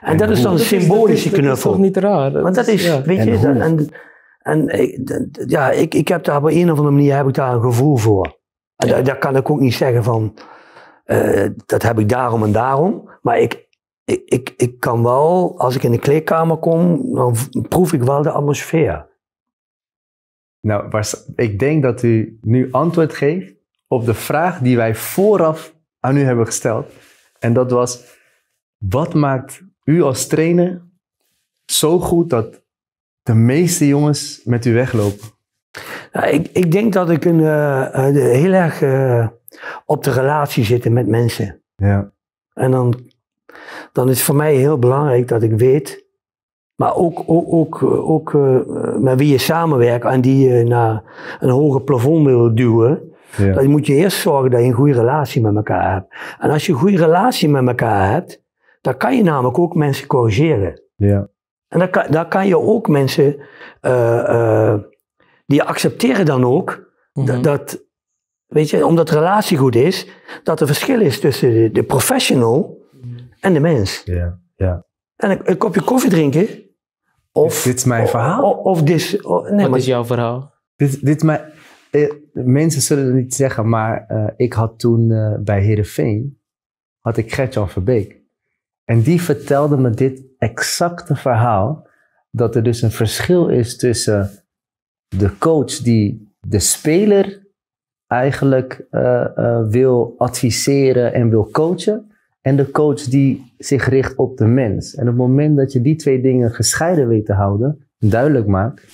En dat is dan een Dat is- symbolische dat is- knuffel. Dat is toch niet raar? Want dat is, ja. weet En je, en, en ik, dat- ja, ik, ik heb daar op een of andere manier heb ik daar een gevoel voor. En Ja. daar, kan ik ook niet zeggen van, eh, dat heb ik daarom en daarom. Maar ik, ik, ik, ik kan wel, als ik in de kleedkamer kom, dan proef ik wel de atmosfeer. Nou, ik denk dat u nu antwoord geeft op de vraag die wij vooraf aan u hebben gesteld. En dat was, wat maakt u als trainer zo goed dat de meeste jongens met u weglopen? Nou, ik, ik denk dat ik een, eh, heel erg eh, op de relatie zit met mensen. Ja, En dan, dan is het voor mij heel belangrijk dat ik weet, maar ook, ook, ook, ook eh, met wie je samenwerkt en die je naar een hoger plafond wil duwen, ja, dan moet je eerst zorgen dat je een goede relatie met elkaar hebt. En als je een goede relatie met elkaar hebt, dan kan je namelijk ook mensen corrigeren. ja, En dan kan, dan kan je ook mensen, eh, eh, die accepteren dan ook Mhm. dat, dat, weet je, omdat de relatie goed is, dat er verschil is tussen de, de professional en de mens. ja, ja. En een, een kopje koffie drinken, of... Dit is mijn verhaal. Of, oh, nee, Wat maar, is jouw verhaal? Dit, dit is mijn, mensen zullen het niet zeggen, maar eh, ik had toen eh, bij Heerenveen, had ik Gertjan Verbeek. En die vertelde me dit exacte verhaal, dat er dus een verschil is tussen de coach die de speler eigenlijk eh, eh, wil adviseren en wil coachen, en de coach die zich richt op de mens. En op het moment dat je die twee dingen gescheiden weet te houden, duidelijk maakt,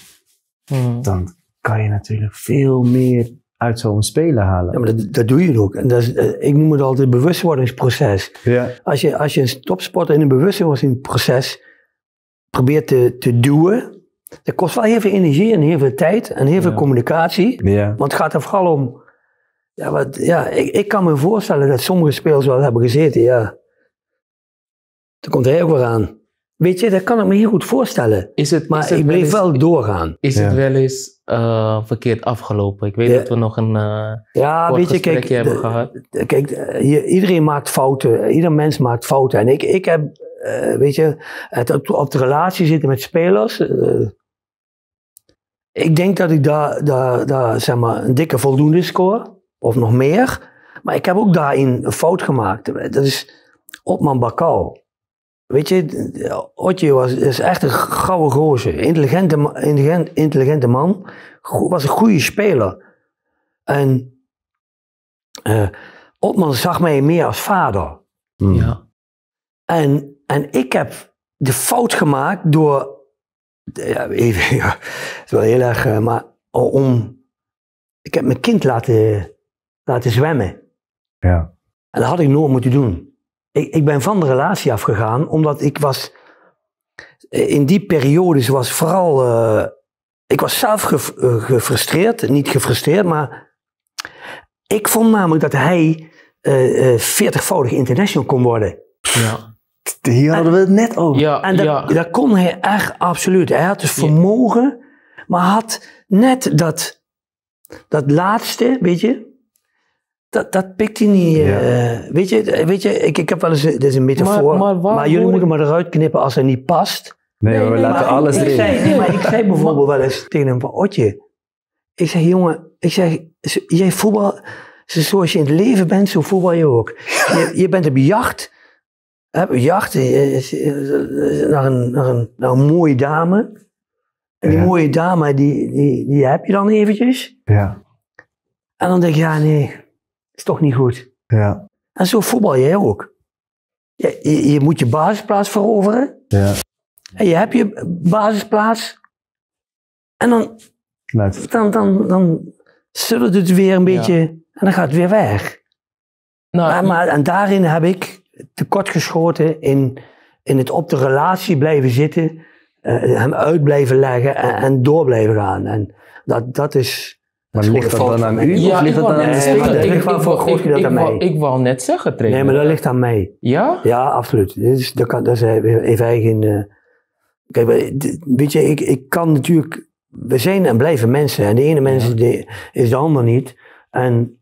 Mhm. dan kan je natuurlijk veel meer uit zo'n speler halen. Ja, maar dat, dat doe je ook. En dat is, eh, ik noem het altijd bewustwordingsproces. Ja. Als je, als je een topsporter in een bewustwordingsproces probeert te, te duwen, dat kost wel heel veel energie en heel veel tijd en heel veel communicatie. Ja. Want het gaat er vooral om. Ja, wat, ja ik, ik kan me voorstellen dat sommige spelers wel hebben gezeten. Ja. Dan komt hij ook weer aan. Weet je, dat kan ik me heel goed voorstellen. Is het, Maar is het ik wel bleef eens- wel doorgaan. Is Ja. het wel eens eh, verkeerd afgelopen? Ik weet Ja. dat we nog een eh Ja, kort weet je, kijk, gesprekje hebben de- gehad. Kijk, eh, je- iedereen maakt fouten. Ieder mens maakt fouten. En ik, ik heb, eh, weet je, het op, op de relatie zitten met spelers. eh, ik denk dat ik daar, daar, daar zeg maar, een dikke voldoende score. Of nog meer. Maar ik heb ook daarin een fout gemaakt. Dat is Otman Bakal. Weet je, Otje was, is echt een gouden gozer. Intelligente, intelligent, intelligente man. Go- Was een goede speler. En eh Otman zag mij meer als vader. Mm. Ja. En, en ik heb de fout gemaakt door. Ja, even, ja, het is wel heel erg, eh, maar om. Ik heb mijn kind laten, laten zwemmen. Ja. En dat had ik nooit moeten doen. Ik, ik ben van de relatie afgegaan, omdat ik was. In die periodes was vooral. eh, ik was zelf ge- eh, gefrustreerd. Niet gefrustreerd, maar. Ik vond namelijk dat hij eh, eh, 40-voudig international kon worden. Ja. Hier hadden we het net over. Ja, En dat, ja. dat kon hij echt absoluut. Hij had dus vermogen, maar had net dat, dat laatste, weet je. Dat, dat pikt hij niet. Ja. eh, weet je, weet je ik, ik heb wel eens, dit is een metafoor, Maar- maar, maar waar jullie moeten maar eruit knippen als het niet past. Nee, we nee, laten maar alles erin. nee, maar ik zei bijvoorbeeld wel eens tegen hem van, Otje, ik zeg, jongen, ik zeg, jij voetbal, zoals je in het leven bent, zo voetbal je ook. Je, je bent op jacht, hè, jacht eh, eh, naar een, naar, een, naar een mooie dame. En die Ja. mooie dame, die, die, die heb je dan eventjes. Ja. En dan denk je, ja nee, is toch niet goed. Ja. En zo voetbal jij ook. Je, je, je moet je basisplaats veroveren. Ja. En je hebt je basisplaats. En dan dan, dan, dan suddert het weer een beetje en dan gaat het weer weg. Nou, Maar, maar, en daarin heb ik tekort geschoten in, in het op de relatie blijven zitten, eh, hem uit blijven leggen en, en door blijven gaan. En dat, dat is. Maar dat ligt dat dan een aan u mij. of ligt dat wou dan aan de dat speler? ik- voor ik- wou- net zeggen, trainer. Nee, maar dat ligt aan mij. Ja? Ja, absoluut. Dit is, dat, kan, dat is, heeft hij geen. eh, kijk, weet je, ik, ik kan natuurlijk. We zijn en blijven mensen. En de ene mens is de, is de ander niet. En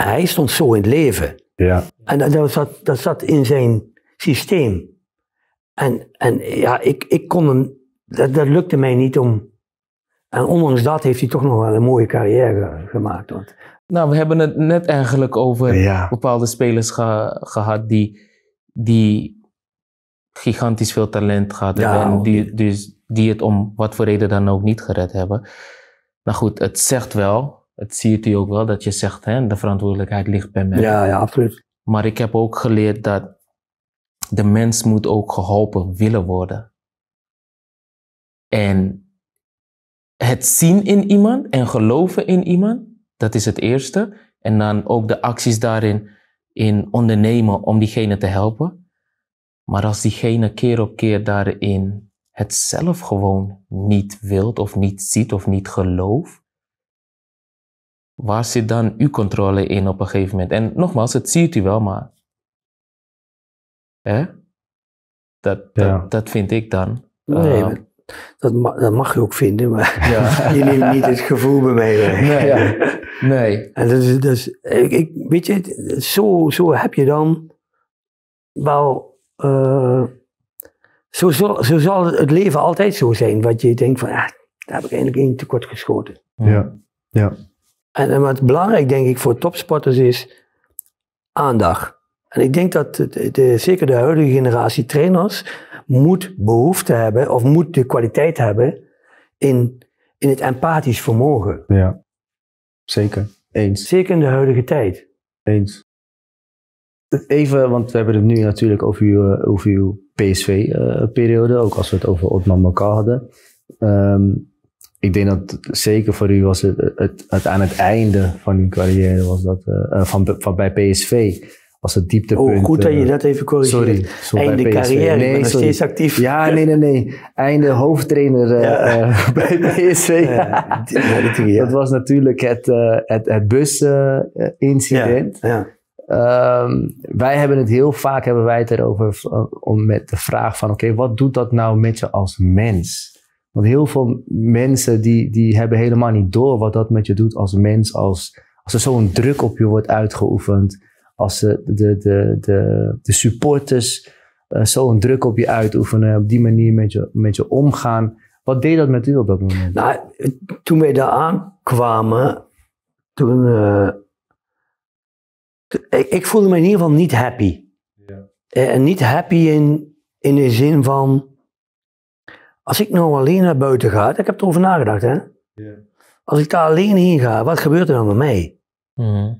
hij stond zo in het leven. Ja. En dat, dat, zat, dat zat in zijn systeem. En, en ja, ik, ik kon hem. Dat, dat lukte mij niet om. En ondanks dat heeft hij toch nog wel een mooie carrière gemaakt. Want, Nou, we hebben het net eigenlijk over Ja. bepaalde spelers ge- gehad die, die gigantisch veel talent gehad Ja, hebben. En die, dus, die het om wat voor reden dan ook niet gered hebben. Nou goed, het zegt wel, het ziet u ook wel, dat je zegt, hè, de verantwoordelijkheid ligt bij mij. ja, ja, absoluut. Maar ik heb ook geleerd dat de mens moet ook geholpen willen worden. En het zien in iemand en geloven in iemand, dat is het eerste. En dan ook de acties daarin in ondernemen om diegene te helpen. Maar als diegene keer op keer daarin het zelf gewoon niet wilt of niet ziet of niet gelooft, waar zit dan uw controle in op een gegeven moment? En nogmaals, het ziet u wel, maar. Hè? Dat, Ja. dat, dat vind ik dan. Nee, Eh, dat, ma- dat mag je ook vinden, maar ja. je neemt niet het gevoel bij mij weg. Nee, ja. nee. En dat is, dat is, ik, ik, weet je, zo, zo heb je dan wel. eh, zo, zal, zo zal het leven altijd zo zijn. Wat je denkt van, ja, daar heb ik eigenlijk één tekort geschoten. Ja. Ja. En, en wat belangrijk, denk ik, voor topsporters is aandacht. En ik denk dat de, de- zeker de huidige generatie trainers moet behoefte hebben, of moet de kwaliteit hebben in, in het empathisch vermogen. Ja, zeker. Eens. Zeker in de huidige tijd. Eens. Even, want we hebben het nu natuurlijk over uw, eh, over uw PSV-periode, ook als we het over Otman Mokal hadden. Ehm, ik denk dat zeker voor u was het, het, het aan het einde van uw carrière, was dat, eh, eh, van, van bij PSV, was het dieptepunt. Oh, goed dat je eh, dat even corrigeert. Sorry, Einde carrière, ik ben nog sorry. steeds actief. Ja, nee, nee, nee. Einde hoofdtrainer eh, Ja. eh, bij PSV. Ja, dat- was natuurlijk het, eh het, het busincident. Ja. Ehm, wij hebben het heel vaak hebben wij het erover om met de vraag van oké, wat doet dat nou met je als mens? Want heel veel mensen die, die hebben helemaal niet door wat dat met je doet als mens, als, als er zo'n druk op je wordt uitgeoefend, als de, de, de, de, de supporters eh, zo'n druk op je uitoefenen, op die manier met je, met je omgaan. Wat deed dat met u op dat moment? Nou, toen wij daar aankwamen, toen. eh, ik, ik voelde me in ieder geval niet happy. Eh, En niet happy in, in de zin van. Als ik nou alleen naar buiten ga, ik heb erover nagedacht, hè? Als ik daar alleen heen ga, wat gebeurt er dan met mij? Mhm.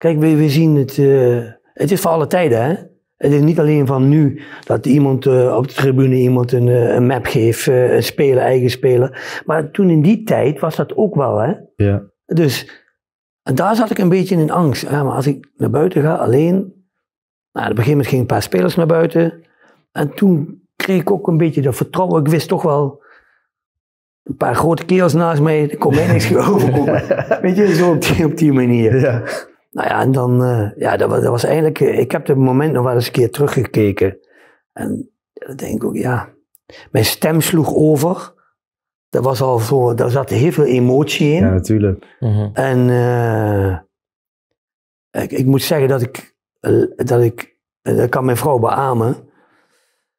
Kijk, we, we zien het. eh, het is voor alle tijden, hè? Het is niet alleen van nu dat iemand eh, op de tribune iemand een, eh, een map geeft, eh, een speler, eigen speler. Maar toen in die tijd was dat ook wel, hè? Ja. Dus en daar zat ik een beetje in angst. Ja, maar als ik naar buiten ga, alleen. Nou, op een gegeven moment gingen een paar spelers naar buiten. En toen kreeg ik ook een beetje dat vertrouwen. Ik wist toch wel. Een paar grote kerels naast mij, er kon mij niks overkomen. Weet je, zo op die, op die manier. Ja. Nou ja, en dan, eh, ja, dat was, dat was eigenlijk, eh, ik heb het moment nog wel eens een keer teruggekeken. En dan denk ik ook, ja, mijn stem sloeg over. Dat was al zo, daar zat heel veel emotie in. ja, natuurlijk. Mhm. En eh, ik, ik moet zeggen dat ik, dat ik, dat kan mijn vrouw beamen.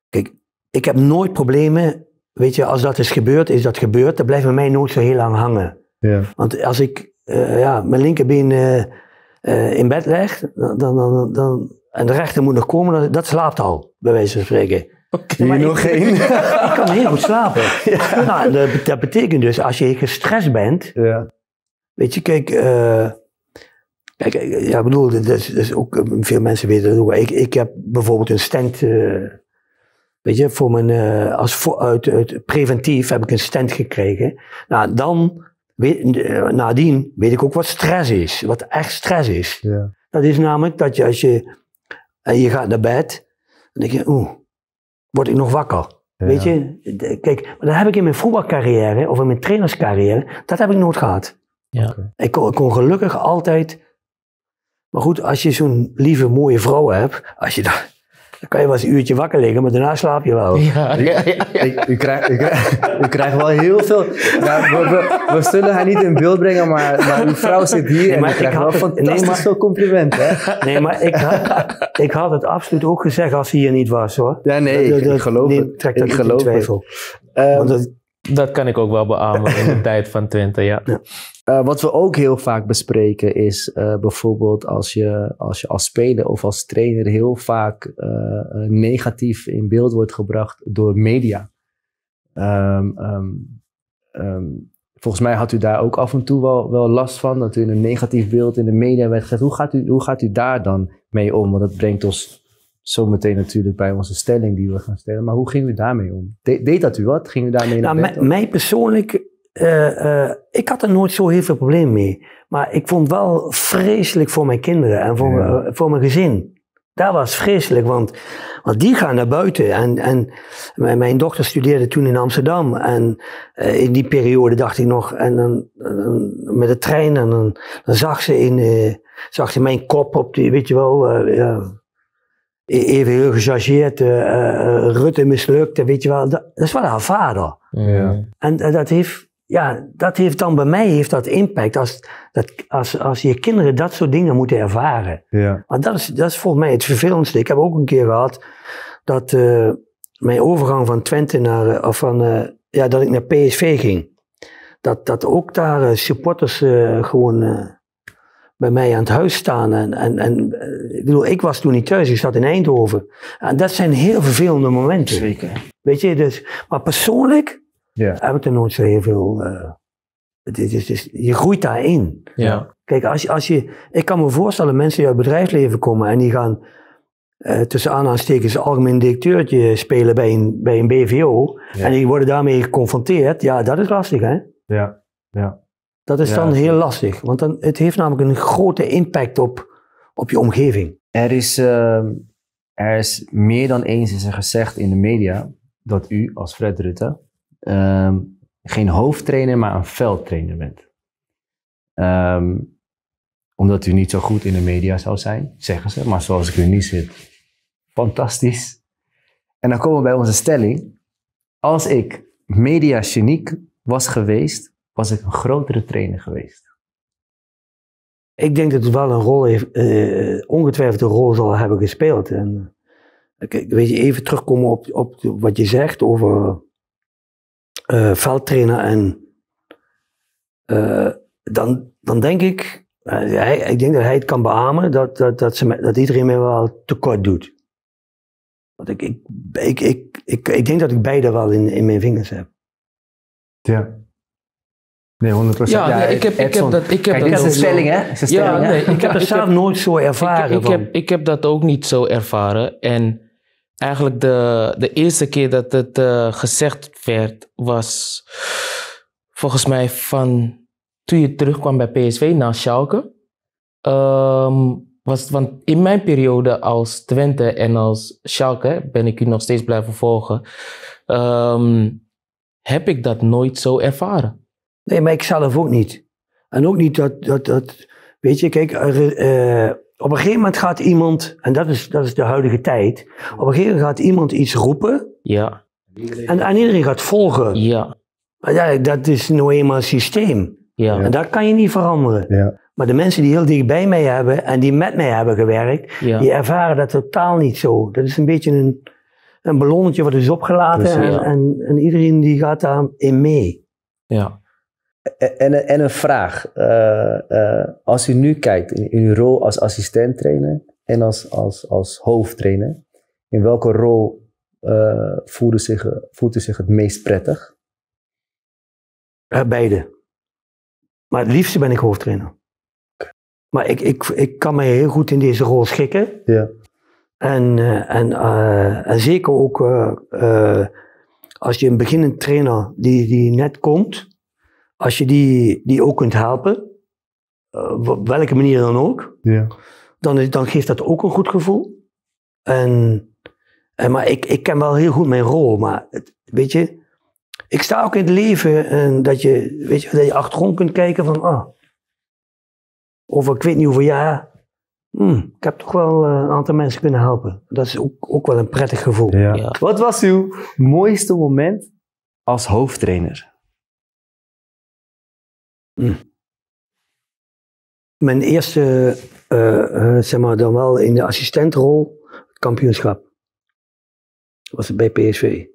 Kijk, ik heb nooit problemen. Weet je, als dat is gebeurd, is dat gebeurd. Dat blijft bij mij nooit zo heel lang hangen. Ja. Want als ik eh, ja, mijn linkerbeen eh, in bed leg, dan, dan, dan, dan, en de rechter moet nog komen, dat, dat slaapt al, bij wijze van spreken. Hier maar nog ik- geen. Ik kan heel goed slapen. Nou, dat, dat betekent dus, als je gestrest bent, ja. Weet je, kijk, eh, kijk eh, ja, ik bedoel, dat is, dat is ook, veel mensen weten dat. Ik, ik heb bijvoorbeeld een stent, eh, weet je, voor mijn, als voor, uit, uit preventief heb ik een stent gekregen. Nou, dan, weet, eh, nadien weet ik ook wat stress is, wat echt stress is. Ja. Dat is namelijk dat je als je, en je gaat naar bed, dan denk je, oeh, word ik nog wakker? Weet je, kijk, maar dat heb ik in mijn voetbalcarrière of in mijn trainerscarrière, dat heb ik nooit gehad. Ja. Ik kon, ik kon gelukkig altijd. Maar goed, als je zo'n lieve, mooie vrouw hebt, als je dan, dan kan je wel eens een uurtje wakker liggen, maar daarna slaap je wel. Ja, ja, ja, ja. Ik, u, krijgt, u, krijgt, u krijgt wel heel veel. Nou, we, we, we zullen haar niet in beeld brengen, maar, maar uw vrouw zit hier en maar u krijgt ik wel het- nee, fantastisch maar- veel complimenten. Hè? Nee, maar ik had, ik had het absoluut ook gezegd als hij hier niet was hoor. Ja, nee, Dat- ik, dat- ik geloof nee, het. Trek dat ik geloof het. twijfel. Ehm, Want dat, Dat kan ik ook wel beamen in de tijd van Twente, ja. Eh, wat we ook heel vaak bespreken is eh, bijvoorbeeld als je, als je als speler of als trainer heel vaak eh, negatief in beeld wordt gebracht door media. Ehm, ehm, ehm, volgens mij had u daar ook af en toe wel, wel last van, dat u in een negatief beeld in de media werd gezet. Hoe gaat u, hoe gaat u daar dan mee om? Want dat brengt ons zometeen natuurlijk bij onze stelling die we gaan stellen. Maar hoe ging u daarmee om? De- deed dat u wat? Ging u daarmee naar nou, bed? mij, persoonlijk, eh, eh, ik had er nooit zo heel veel probleem mee. Maar ik vond wel vreselijk voor mijn kinderen en voor, Ja. mijn, voor mijn gezin. Dat was vreselijk, want, want die gaan naar buiten. En, en mijn, mijn dochter studeerde toen in Amsterdam. En eh, in die periode dacht ik nog, en dan, dan met de trein, en dan, dan zag, ze in, eh, zag ze mijn kop op die, weet je wel, eh, ja, even heel gechargeerd, eh, eh, Rutte mislukt, weet je wel. Dat, dat is wel haar vader. Ja. En dat heeft, ja, dat heeft dan bij mij heeft dat impact als, dat, als, als je kinderen dat soort dingen moeten ervaren. Ja. Maar dat is, dat is volgens mij het vervelendste. Ik heb ook een keer gehad dat eh, mijn overgang van Twente naar, of van, eh, ja, dat ik naar PSV ging. dat, dat ook daar supporters eh, gewoon eh, bij mij aan het huis staan. En, en, en eh, ik bedoel, ik was toen niet thuis, ik zat in Eindhoven. En dat zijn heel vervelende momenten. Zeker. Weet je, dus, maar persoonlijk Ja. heb ik er nooit zo heel veel. eh, het is, het is, je groeit daarin. Ja. Kijk, als als je, ik kan me voorstellen, mensen die uit het bedrijfsleven komen en die gaan eh, tussen aanhalingstekens algemeen directeurtje spelen bij een, bij een BVO Ja. en die worden daarmee geconfronteerd, ja, dat is lastig, hè? Ja. Ja. Dat is Ja, dan heel lastig, want dan, het heeft namelijk een grote impact op, op je omgeving. Er is, ehm, er is meer dan eens is er gezegd in de media dat u als Fred Rutte ehm, geen hoofdtrainer, maar een veldtrainer bent. Ehm, omdat u niet zo goed in de media zou zijn, zeggen ze. Maar zoals ik u nu zit, fantastisch. En dan komen we bij onze stelling. Als ik mediageniek was geweest, was ik een grotere trainer geweest. Ik denk dat het wel een rol heeft, eh, ongetwijfeld een rol zal hebben gespeeld. En, eh, kijk, weet je, even terugkomen op, op wat je zegt over eh veldtrainer en eh, dan, dan denk ik, hij, ik denk dat hij het kan beamen dat, dat, dat, ze, dat iedereen mij wel tekort doet. Want ik, ik, ik, ik, ik, ik denk dat ik beide wel in, in mijn vingers heb. Ja. Nee, 100%. Ja, nee, ik heb, ik heb dat. Ik heb Kijk, dat dit is een stelling, hè? Het is een stelling, Ja, hè? nee, Ik heb het zelf nooit zo ervaren. Ik, ik, heb, ik heb dat ook niet zo ervaren. En eigenlijk de, de eerste keer dat het eh, gezegd werd, was volgens mij van toen je terugkwam bij PSV na Schalke. Ehm, was, want in mijn periode als Twente en als Schalke ben ik u nog steeds blijven volgen. ehm, heb ik dat nooit zo ervaren. Nee, maar ik zelf ook niet. En ook niet dat, dat, dat weet je, kijk, er, eh, op een gegeven moment gaat iemand, en dat is, dat is de huidige tijd, op een gegeven moment gaat iemand iets roepen Ja, en, en iedereen gaat volgen. ja, Maar ja, dat is nou eenmaal een systeem. ja, En dat kan je niet veranderen. Ja. Maar de mensen die heel dicht bij mij hebben en die met mij hebben gewerkt, ja. die ervaren dat totaal niet zo. Dat is een beetje een, een ballonnetje wat is opgelaten Precies, en, ja. en, en iedereen die gaat daarin mee. ja. En, en een vraag. Eh, eh, als u nu kijkt in, in uw rol als assistent-trainer en als, als, als hoofdtrainer, in welke rol eh, voelt, u zich, voelt u zich het meest prettig? Beide. Maar het liefste ben ik hoofdtrainer. Maar ik, ik, ik kan mij heel goed in deze rol schikken. Ja. En, en, en zeker ook als je een beginnend trainer die, die net komt, als je die, die ook kunt helpen, eh, op welke manier dan ook, Ja. dan, dan geeft dat ook een goed gevoel. En, en, maar ik, ik ken wel heel goed mijn rol, maar het, weet je, ik sta ook in het leven en dat je, weet je, dat je achterom kunt kijken van, ah, over ik weet niet hoeveel jaar, hmm, ik heb toch wel eh, een aantal mensen kunnen helpen. Dat is ook, ook wel een prettig gevoel. Ja. Ja. Wat was uw mooiste moment als hoofdtrainer? Mijn eerste, eh, eh, zeg maar dan wel in de assistentrol, kampioenschap. Was het bij PSV.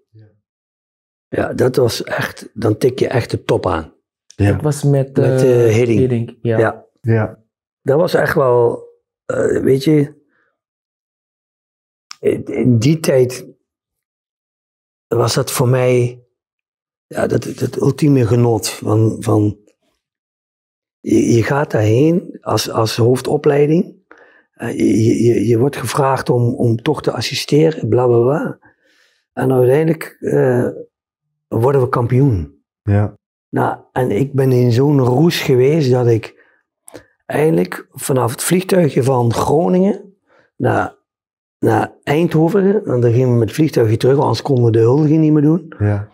Ja, dat was echt, dan tik je echt de top aan. Het was met, Met, eh Hiddink. Hiddink, ja. Ja. Ja. dat was echt wel, eh, weet je, in, in die tijd was dat voor mij ja, dat, dat ultieme genot van, van je, je gaat daarheen als, als hoofdopleiding. Eh, je, je, je wordt gevraagd om, om toch te assisteren, bla bla bla. En uiteindelijk eh, worden we kampioen. Ja. Nou, en ik ben in zo'n roes geweest dat ik eigenlijk vanaf het vliegtuigje van Groningen naar, naar Eindhoven, en dan gingen we met het vliegtuigje terug, want anders konden we de huldiging niet meer doen. Ja.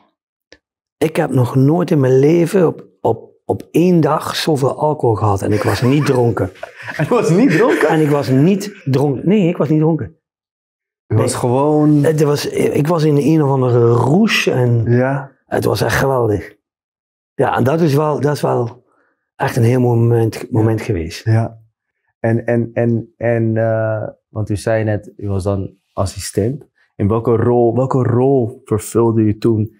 Ik heb nog nooit in mijn leven op, op, op één dag zoveel alcohol gehad en ik was niet dronken. En was niet dronken? En ik was niet dronken. Nee, ik was niet dronken. Het was gewoon... Het was, ik was in een of andere roes en Ja. het was echt geweldig. Ja, en dat is wel, dat is wel echt een heel mooi moment, moment geweest. Ja. En, en, en, en eh, want u zei net, u was dan assistent. In welke rol, welke rol vervulde u toen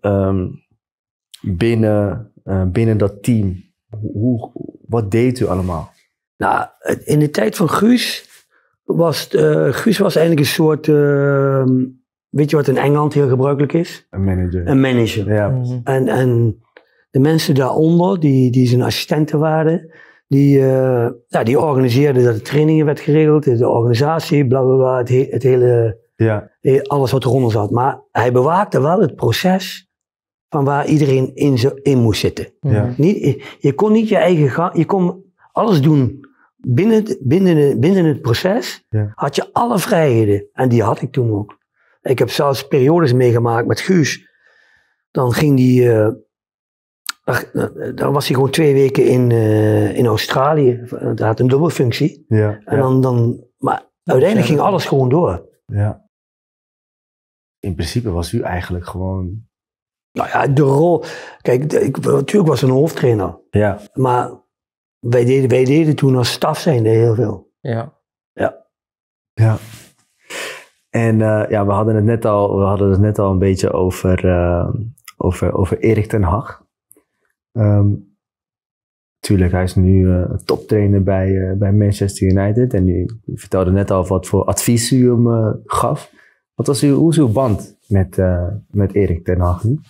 ehm, binnen, eh, binnen dat team? Hoe, wat deed u allemaal? Nou, in de tijd van Guus was, eh, Guus was eigenlijk een soort, eh, weet je wat in Engeland heel gebruikelijk is? Een manager. Een manager. ja, Mhm. En, en de mensen daaronder, die, die zijn assistenten waren, die, eh, ja, die organiseerden dat de trainingen werd geregeld, de organisatie, bla bla bla, het, he- het hele, ja, alles wat eronder zat. Maar hij bewaakte wel het proces van waar iedereen in, zo, in moest zitten. ja. Niet, je kon niet je eigen gang, je kon alles doen binnen het, binnen binnen het proces. Ja. Had je alle vrijheden. En die had ik toen ook. Ik heb zelfs periodes meegemaakt met Guus. Dan ging die, eh, eh, dan was hij gewoon twee weken in, eh, in Australië. Dat had een dubbelfunctie. ja, En ja, dan, dan, maar uiteindelijk ging alles gewoon door. ja. In principe was u eigenlijk gewoon... Nou ja, de rol. Kijk, ik, natuurlijk was een hoofdtrainer. Ja, Maar wij deden, wij deden toen als staf zijnde heel veel. Ja. Ja. En eh, ja, we hadden het net al, we hadden het net al een beetje over, eh, over, over Erik ten Hag. Ehm, tuurlijk, hij is nu eh, toptrainer bij, eh, bij Manchester United. En u, u vertelde net al wat voor advies u hem eh, gaf. Wat was uw, hoe is uw band met, eh, met Erik ten Hag nu?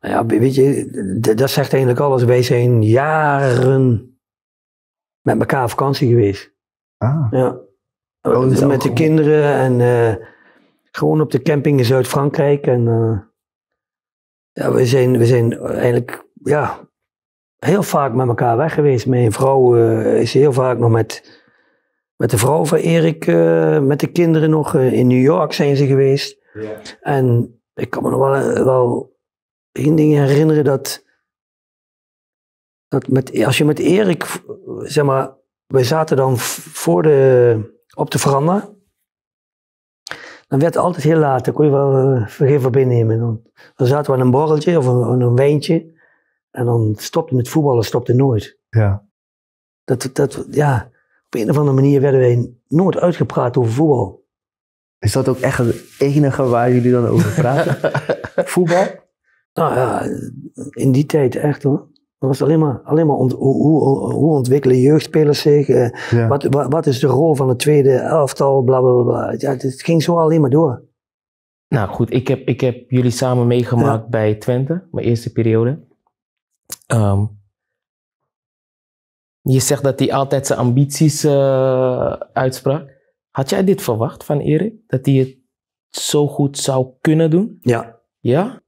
Nou ja, weet je, dat zegt eigenlijk alles. Wij zijn jaren met elkaar op vakantie geweest. Ah, Ja. Oh, met de goed. kinderen en eh, gewoon op de camping in Zuid-Frankrijk. En eh, ja, we zijn, we zijn eigenlijk ja, heel vaak met elkaar weg geweest. Mijn vrouw is heel vaak nog met, met de vrouw van Erik, eh, met de kinderen nog. eh, in New York zijn ze geweest. En ik kan me nog wel, wel één ding herinneren dat, dat met, als je met Erik, zeg maar, we zaten dan voor de, op de veranda. Dan werd het altijd heel laat, dan kon je wel uh, vergif op innemen. Dan, dan zaten we aan een borreltje of een, een wijntje. En dan stopte het voetballen stopte nooit. ja. Dat, dat, ja, een of andere manier werden wij nooit uitgepraat over voetbal. Is dat ook echt het enige waar jullie dan over praten? Voetbal? Nou ja, in die tijd echt hoor. Dat was alleen maar, alleen maar ont- hoe, hoe, hoe ontwikkelen jeugdspelers zich? eh, Ja. wat, wat, wat is de rol van het tweede elftal? Bla bla bla, bla. Ja, het ging zo alleen maar door. Nou goed, ik heb, ik heb jullie samen meegemaakt bij Twente, mijn eerste periode. Ehm, je zegt dat hij altijd zijn ambities eh, uitsprak. Had jij dit verwacht van Erik? Dat hij het zo goed zou kunnen doen? Ja. Ja?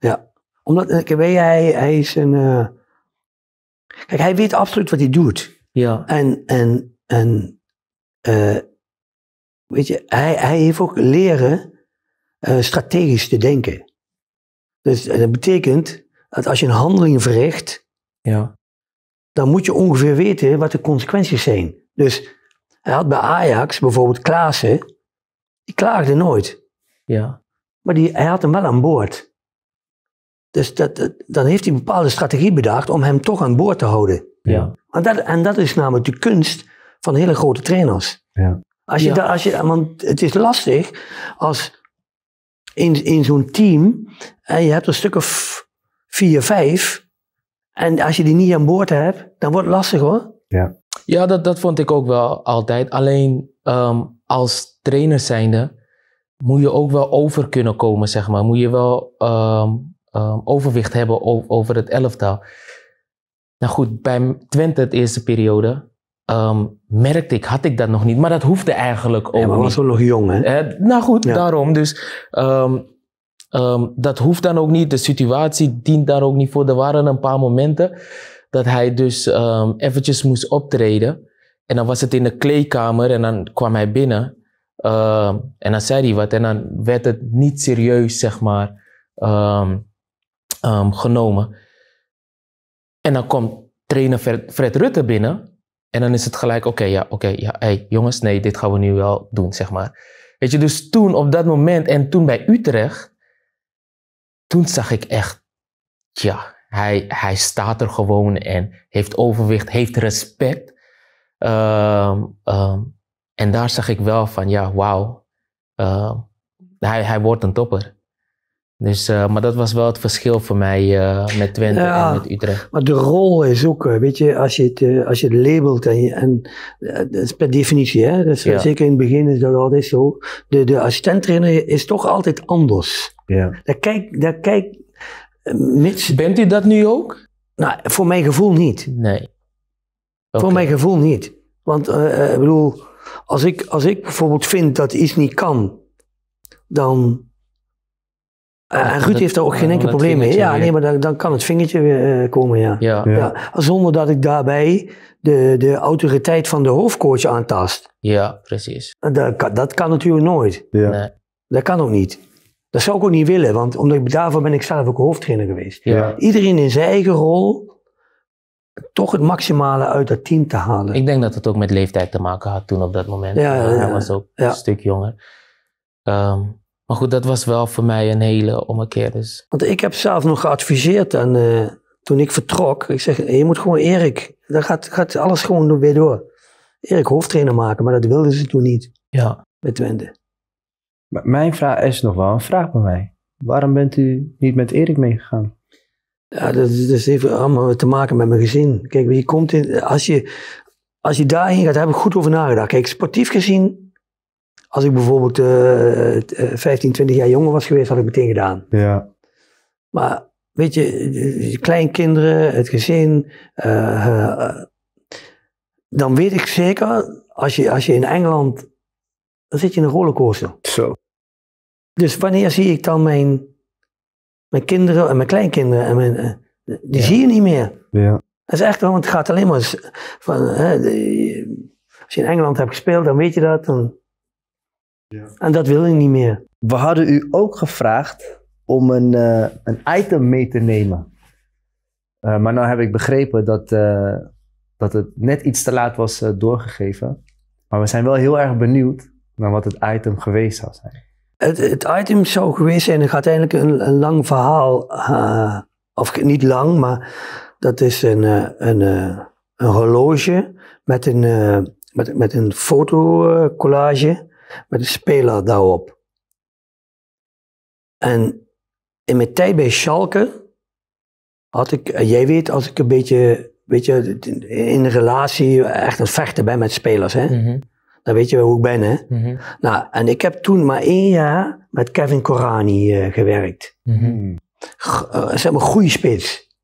Omdat, eh, kijk, weet hij, hij is een... eh, Kijk, hij weet absoluut wat hij doet. Ja. En, en, en weet je, hij, hij heeft ook leren strategisch te denken. Dus dat betekent dat als je een handeling verricht, Ja. Dan moet je ongeveer weten wat de consequenties zijn. Dus hij had bij Ajax bijvoorbeeld Klaassen, die klaagde nooit. Ja. Maar die, hij had hem wel aan boord. Dus dat, dat- dan heeft hij een bepaalde strategie bedacht om hem toch aan boord te houden. Ja. En dat, en dat is namelijk de kunst van hele grote trainers. Ja. Als je Ja. da- als je, want het is lastig als in, in zo'n team en je hebt een stuk of vier, vijf. En als je die niet aan boord hebt, dan wordt het lastig hoor. Ja, dat, dat vond ik ook wel altijd. Alleen ehm, als trainer zijnde moet je ook wel over kunnen komen, zeg maar. Moet je wel ehm, ehm, overwicht hebben over het elftal. Nou goed, bij Twente, het eerste periode, ehm, merkte ik, had ik dat nog niet. Maar dat hoefde eigenlijk ook Ja, maar niet. was wel nog jong hè. Eh, nou goed, Ja. daarom. Dus ehm, ehm, dat hoeft dan ook niet. De situatie dient daar ook niet voor. Er waren een paar momenten dat hij dus ehm, eventjes moest optreden. En dan was het in de kleedkamer en dan kwam hij binnen. Ehm, en dan zei hij wat. En dan werd het niet serieus, zeg maar, genomen. En dan komt trainer Fred, Fred Rutte binnen. En dan is het gelijk, oké, ja, oké, ja, hey, jongens, nee, dit gaan we nu wel doen, zeg maar. Weet je, dus toen op dat moment en toen bij Utrecht, toen zag ik echt, ja, hij, hij staat er gewoon en heeft overwicht, heeft respect. Ehm, ehm, en daar zag ik wel van, ja, wauw, ehm, hij, hij wordt een topper. Dus, eh, maar dat was wel het verschil voor mij eh, met Twente Ja. en met Utrecht. Maar de rol is ook, eh, weet je, als je het, eh, als je het labelt en, je, en dat is per definitie, hè, dus Ja. zeker in het begin is dat altijd zo. De, de assistenttrainer is toch altijd anders. Ja. Daar kijk, daar kijk, mits, Bent u dat nu ook? nou, voor mijn gevoel niet. Nee. Voor mijn gevoel niet. Want ik bedoel, als ik, als ik bijvoorbeeld vind dat iets niet kan, dan. Eh, en Ruud heeft daar ook geen enkel dat probleem mee. Ja, weer. nee, maar dan, dan kan het vingertje weer eh, komen, ja. Ja, Ja. Ja, zonder dat ik daarbij de, de autoriteit van de hoofdcoach aantast. ja, precies. Dat kan, dat kan natuurlijk nooit. Ja. Nee. Dat kan ook niet. Dat zou ik ook niet willen, want omdat ik, daarvoor ben ik zelf ook hoofdtrainer geweest. Ja. Iedereen in zijn eigen rol toch het maximale uit dat team te halen. Ik denk dat het ook met leeftijd te maken had toen op dat moment. Ja, ja, Uh, ja. Hij was ook Ja. een stuk jonger. Ehm, maar goed, dat was wel voor mij een hele ommekeer. Dus Want ik heb zelf nog geadviseerd en eh, toen ik vertrok, ik zeg, je moet gewoon Erik, dan gaat, gaat alles gewoon weer door. Erik hoofdtrainer maken, maar dat wilden ze toen niet ja. met Twente. Maar mijn vraag is nog wel een vraag bij mij. Waarom bent u niet met Erik meegegaan? Ja, dat, is- dat even allemaal te maken met mijn gezin. Kijk, je komt in, als, je, als je daarheen gaat, daar heb ik goed over nagedacht. Kijk, sportief gezien, als ik bijvoorbeeld eh, eh, 15, 20 jaar jonger was geweest, had ik meteen gedaan. Ja. Maar weet je, de kleinkinderen, het gezin, eh, eh, dan weet ik zeker, als je, als je in Engeland, dan zit je in een rollercoaster. Zo. Dus wanneer zie ik dan mijn, mijn kinderen en mijn kleinkinderen, en mijn, eh, die Ja. zie je niet meer. Ja. Dat is echt want het gaat alleen maar van, hè, als je in Engeland hebt gespeeld, dan weet je dat. Dan, En dat wil je niet meer. We hadden u ook gevraagd om een, eh, een item mee te nemen. Eh, maar nou heb ik begrepen dat, eh, dat het net iets te laat was eh, doorgegeven. Maar we zijn wel heel erg benieuwd naar wat het item geweest zou zijn. Het, het item zou geweest zijn, het gaat eigenlijk een, een lang verhaal, eh, of niet lang, maar dat is een, eh, een, eh, een horloge met een, eh, met, met een fotocollage met een speler daarop. En in mijn tijd bij Schalke had ik, eh, jij weet, als ik een beetje, weet je, in een relatie echt aan het vechten ben met spelers, hè? Mhm, dan weet je wel hoe ik ben, hè? mhm, Nou, en ik heb toen maar één jaar met Kevin Korani eh, gewerkt. mhm. G- eh, zeg maar, goede spits.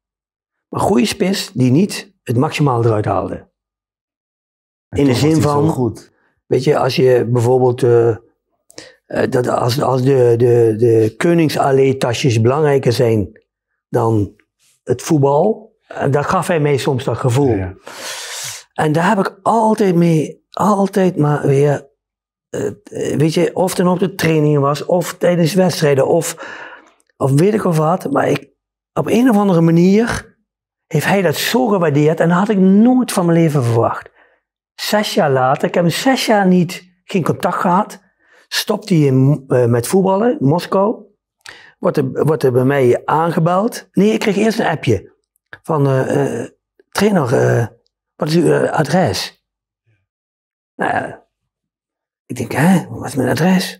Maar goede spits die niet het maximaal eruit haalde. En In de zin van- goed. Weet je, als je bijvoorbeeld, eh, eh, dat als, als de, de, de Koningsallee-tasjes belangrijker zijn dan het voetbal, eh, dan gaf hij mij soms dat gevoel. Ja. En daar heb ik altijd mee, altijd maar weer, weet je, of het op de trainingen was, of tijdens wedstrijden, of, of weet ik of wat. Maar ik, op een of andere manier heeft hij dat zo gewaardeerd en dat had ik nooit van mijn leven verwacht. Zes jaar later, ik heb hem zes jaar niet, geen contact gehad, stopt hij in, eh, met voetballen in Moskou. Wordt er, wordt er bij mij aangebeld. Nee, ik kreeg eerst een appje van eh, eh, trainer, wat is uw adres? Nou ja, ik denk, hè, wat is mijn adres?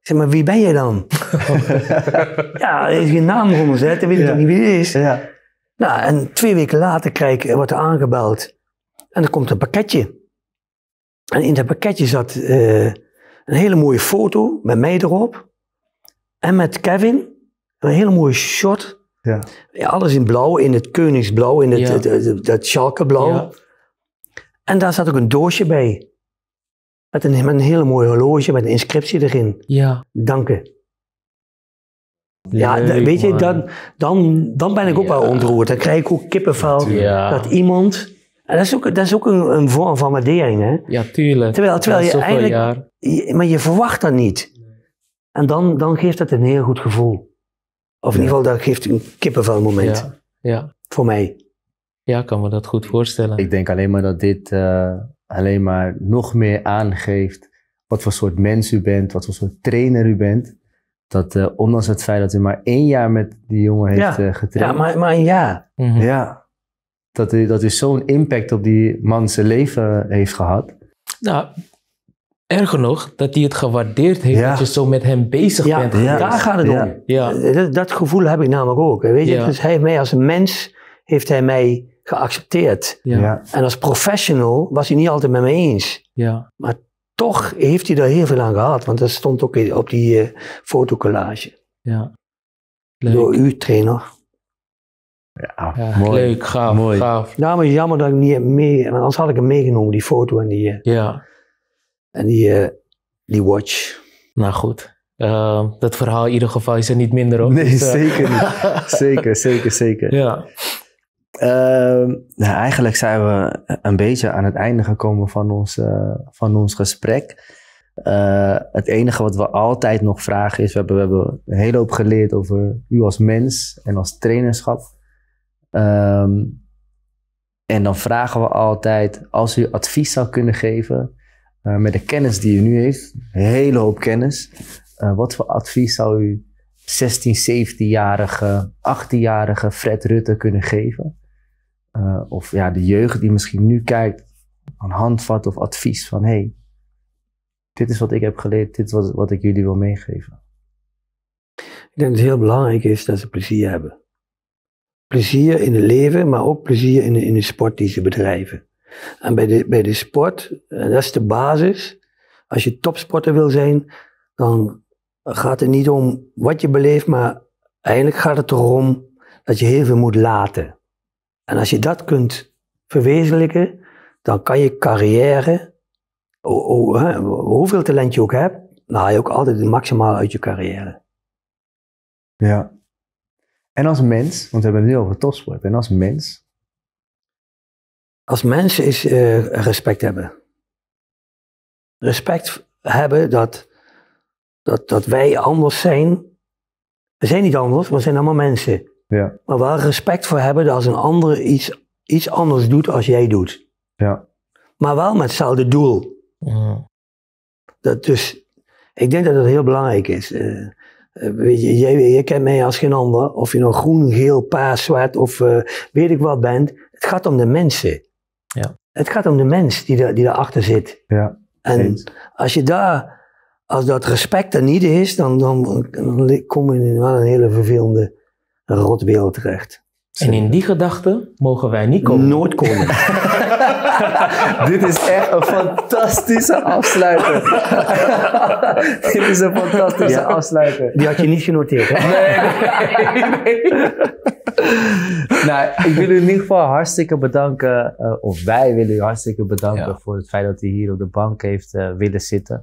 Ik zeg, maar wie ben jij dan? ja, er is geen naam onder gezet, dan weet ik Ja. niet wie het is. Ja. Nou, en twee weken later krijg ik, wordt er aangebeld. En er komt een pakketje. En in dat pakketje zat eh, een hele mooie foto met mij erop. En met Kevin. Een hele mooie shot. Ja. Ja, alles in blauw, in het Koningsblauw, in het, Ja. het- het- dat Schalkeblauw. Ja. En daar zat ook een doosje bij. Met een, met een hele mooie horloge met een inscriptie erin. Ja. Danken. Ja, Leuk, weet je, dan, dan, dan ben ik ook Ja. wel ontroerd. Dan krijg ik ook kippenvel Ja. dat iemand... En dat is ook, dat is ook een, een vorm van waardering, hè. Ja, tuurlijk. Terwijl, terwijl je eigenlijk... jaar. je- maar je verwacht dat niet. En dan, dan geeft dat een heel goed gevoel. Of in ieder geval, dat geeft een kippenvel moment. Ja. Ja. Voor mij. ja, ik kan me dat goed voorstellen. Ik denk alleen maar dat dit eh, alleen maar nog meer aangeeft wat voor soort mens u bent, wat voor soort trainer u bent. Dat eh, ondanks het feit dat u maar één jaar met die jongen heeft Ja. eh, getraind. Ja, maar, maar ja. Mhm. Ja. Dat u, dat u zo'n impact op die man zijn leven heeft gehad. Nou, erger nog, dat hij het gewaardeerd heeft Ja. dat je zo met hem bezig Ja, bent Ja. daar gaat het Ja. om. Ja. Dat, dat gevoel heb ik namelijk ook. Weet je? Ja. Dus hij heeft mij als een mens heeft hij mij geaccepteerd. Ja. Ja. Ja. En als professional was hij niet altijd met me eens. Ja. Toch heeft hij er heel veel aan gehad. Want dat stond ook op die eh, fotocollage. Leuk. Door uw trainer. Ja, Ja, mooi. leuk, gaaf, Mooi. gaaf. Ja, maar jammer dat ik niet heb mee... Want anders had ik hem meegenomen, die foto en die, eh, Ja, en die, eh, die watch. nou goed. Ehm, dat verhaal in ieder geval is er niet minder op. Nee, Dus, eh, zeker niet. Zeker, zeker, zeker. Ja. Ehm, nou, eigenlijk zijn we een beetje aan het einde gekomen van ons, eh, van ons gesprek. Eh, het enige wat we altijd nog vragen is: we hebben, we hebben een hele hoop geleerd over u als mens en als trainerschap. Ehm, en dan vragen we altijd: als u advies zou kunnen geven eh, met de kennis die u nu heeft, een hele hoop kennis, eh, wat voor advies zou u 16, 17-jarige, 18-jarige Fred Rutte kunnen geven? Uh, of ja, de jeugd die misschien nu kijkt, een handvat of advies van hey, dit is wat ik heb geleerd, dit is wat ik jullie wil meegeven. Ik denk dat het heel belangrijk is dat ze plezier hebben. Plezier in het leven, maar ook plezier in de, in de sport die ze bedrijven. En bij de, bij de sport, en dat is de basis. Als je topsporter wil zijn, dan gaat het niet om wat je beleeft, maar eigenlijk gaat het erom dat je heel veel moet laten. En als je dat kunt verwezenlijken, dan kan je carrière, hoeveel talent je ook hebt, dan haal je ook altijd het maximaal uit je carrière. Ja. En als mens, want we hebben het nu over topsport, en als mens, Als mensen is eh, respect hebben. Respect hebben dat, dat, dat wij anders zijn. We zijn niet anders, we zijn allemaal mensen. ja, Maar wel respect voor hebben dat als een ander iets, iets anders doet als jij doet. ja, Maar wel met hetzelfde doel. Mm. Dat dus, ik denk dat dat heel belangrijk is. Eh, eh, je, jij, jij kent mij als geen ander. Of je nou groen, geel, paars, zwart of eh, weet ik wat bent. Het gaat om de mensen. Ja. Het gaat om de mens die, daar die daarachter zit. ja, En eens. als je daar, als dat respect er niet is, dan, dan, dan kom je in wel een hele vervelende rotwereld terecht. En in die gedachte mogen wij niet komen. Nooit komen. Dit is echt een fantastische afsluiter. Dit is een fantastische Ja. afsluiter. Die had je niet genoteerd, hè? nou, ik wil u in ieder geval hartstikke bedanken. eh, of wij willen u hartstikke bedanken Ja. voor het feit dat u hier op de bank heeft eh, willen zitten.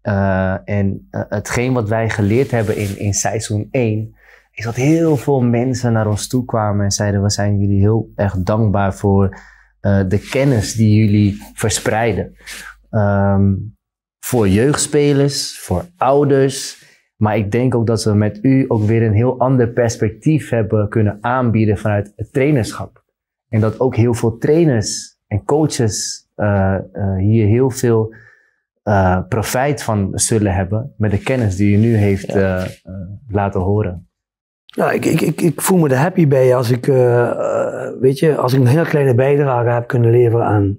Eh, en hetgeen wat wij geleerd hebben in, in seizoen 1, is dat heel veel mensen naar ons toe kwamen en zeiden: We zijn jullie heel erg dankbaar voor de kennis die jullie verspreiden. Ehm, voor jeugdspelers, voor ouders. Maar ik denk ook dat we met u ook weer een heel ander perspectief hebben kunnen aanbieden vanuit het trainerschap. En dat ook heel veel trainers en coaches eh, eh, hier heel veel eh, profijt van zullen hebben met de kennis die u nu heeft eh, eh, laten horen. Ja, ik, ik, ik, ik voel me er happy bij als ik, eh, eh, weet je, als ik een heel kleine bijdrage heb kunnen leveren aan.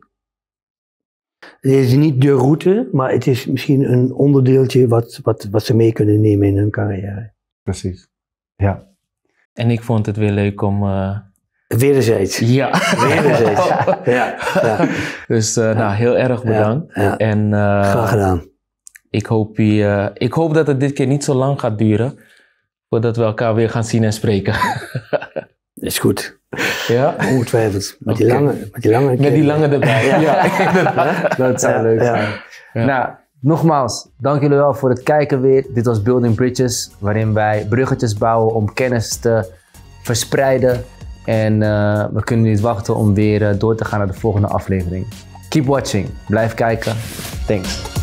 Het is niet de route, maar het is misschien een onderdeeltje wat, wat, wat ze mee kunnen nemen in hun carrière. Precies. Ja. En ik vond het weer leuk om... eh, Wederzijds. ja. Wederzijds. Ja, ja, Dus eh, nou, heel erg bedankt. ja. En eh, Graag gedaan. ik, hoop je, eh, ik hoop dat het dit keer niet zo lang gaat duren. Voordat we elkaar weer gaan zien en spreken. Is goed. ja? Ongetwijfeld. Met die lange. Met die lange, Met die lange erbij. Ja, Dat zou Ja, leuk zijn. Ja. Nou, nogmaals, dank jullie wel voor het kijken weer. Dit was Building Bridges, waarin wij bruggetjes bouwen om kennis te verspreiden. En eh, we kunnen niet wachten om weer eh, door te gaan naar de volgende aflevering. Keep watching. Blijf kijken. Thanks.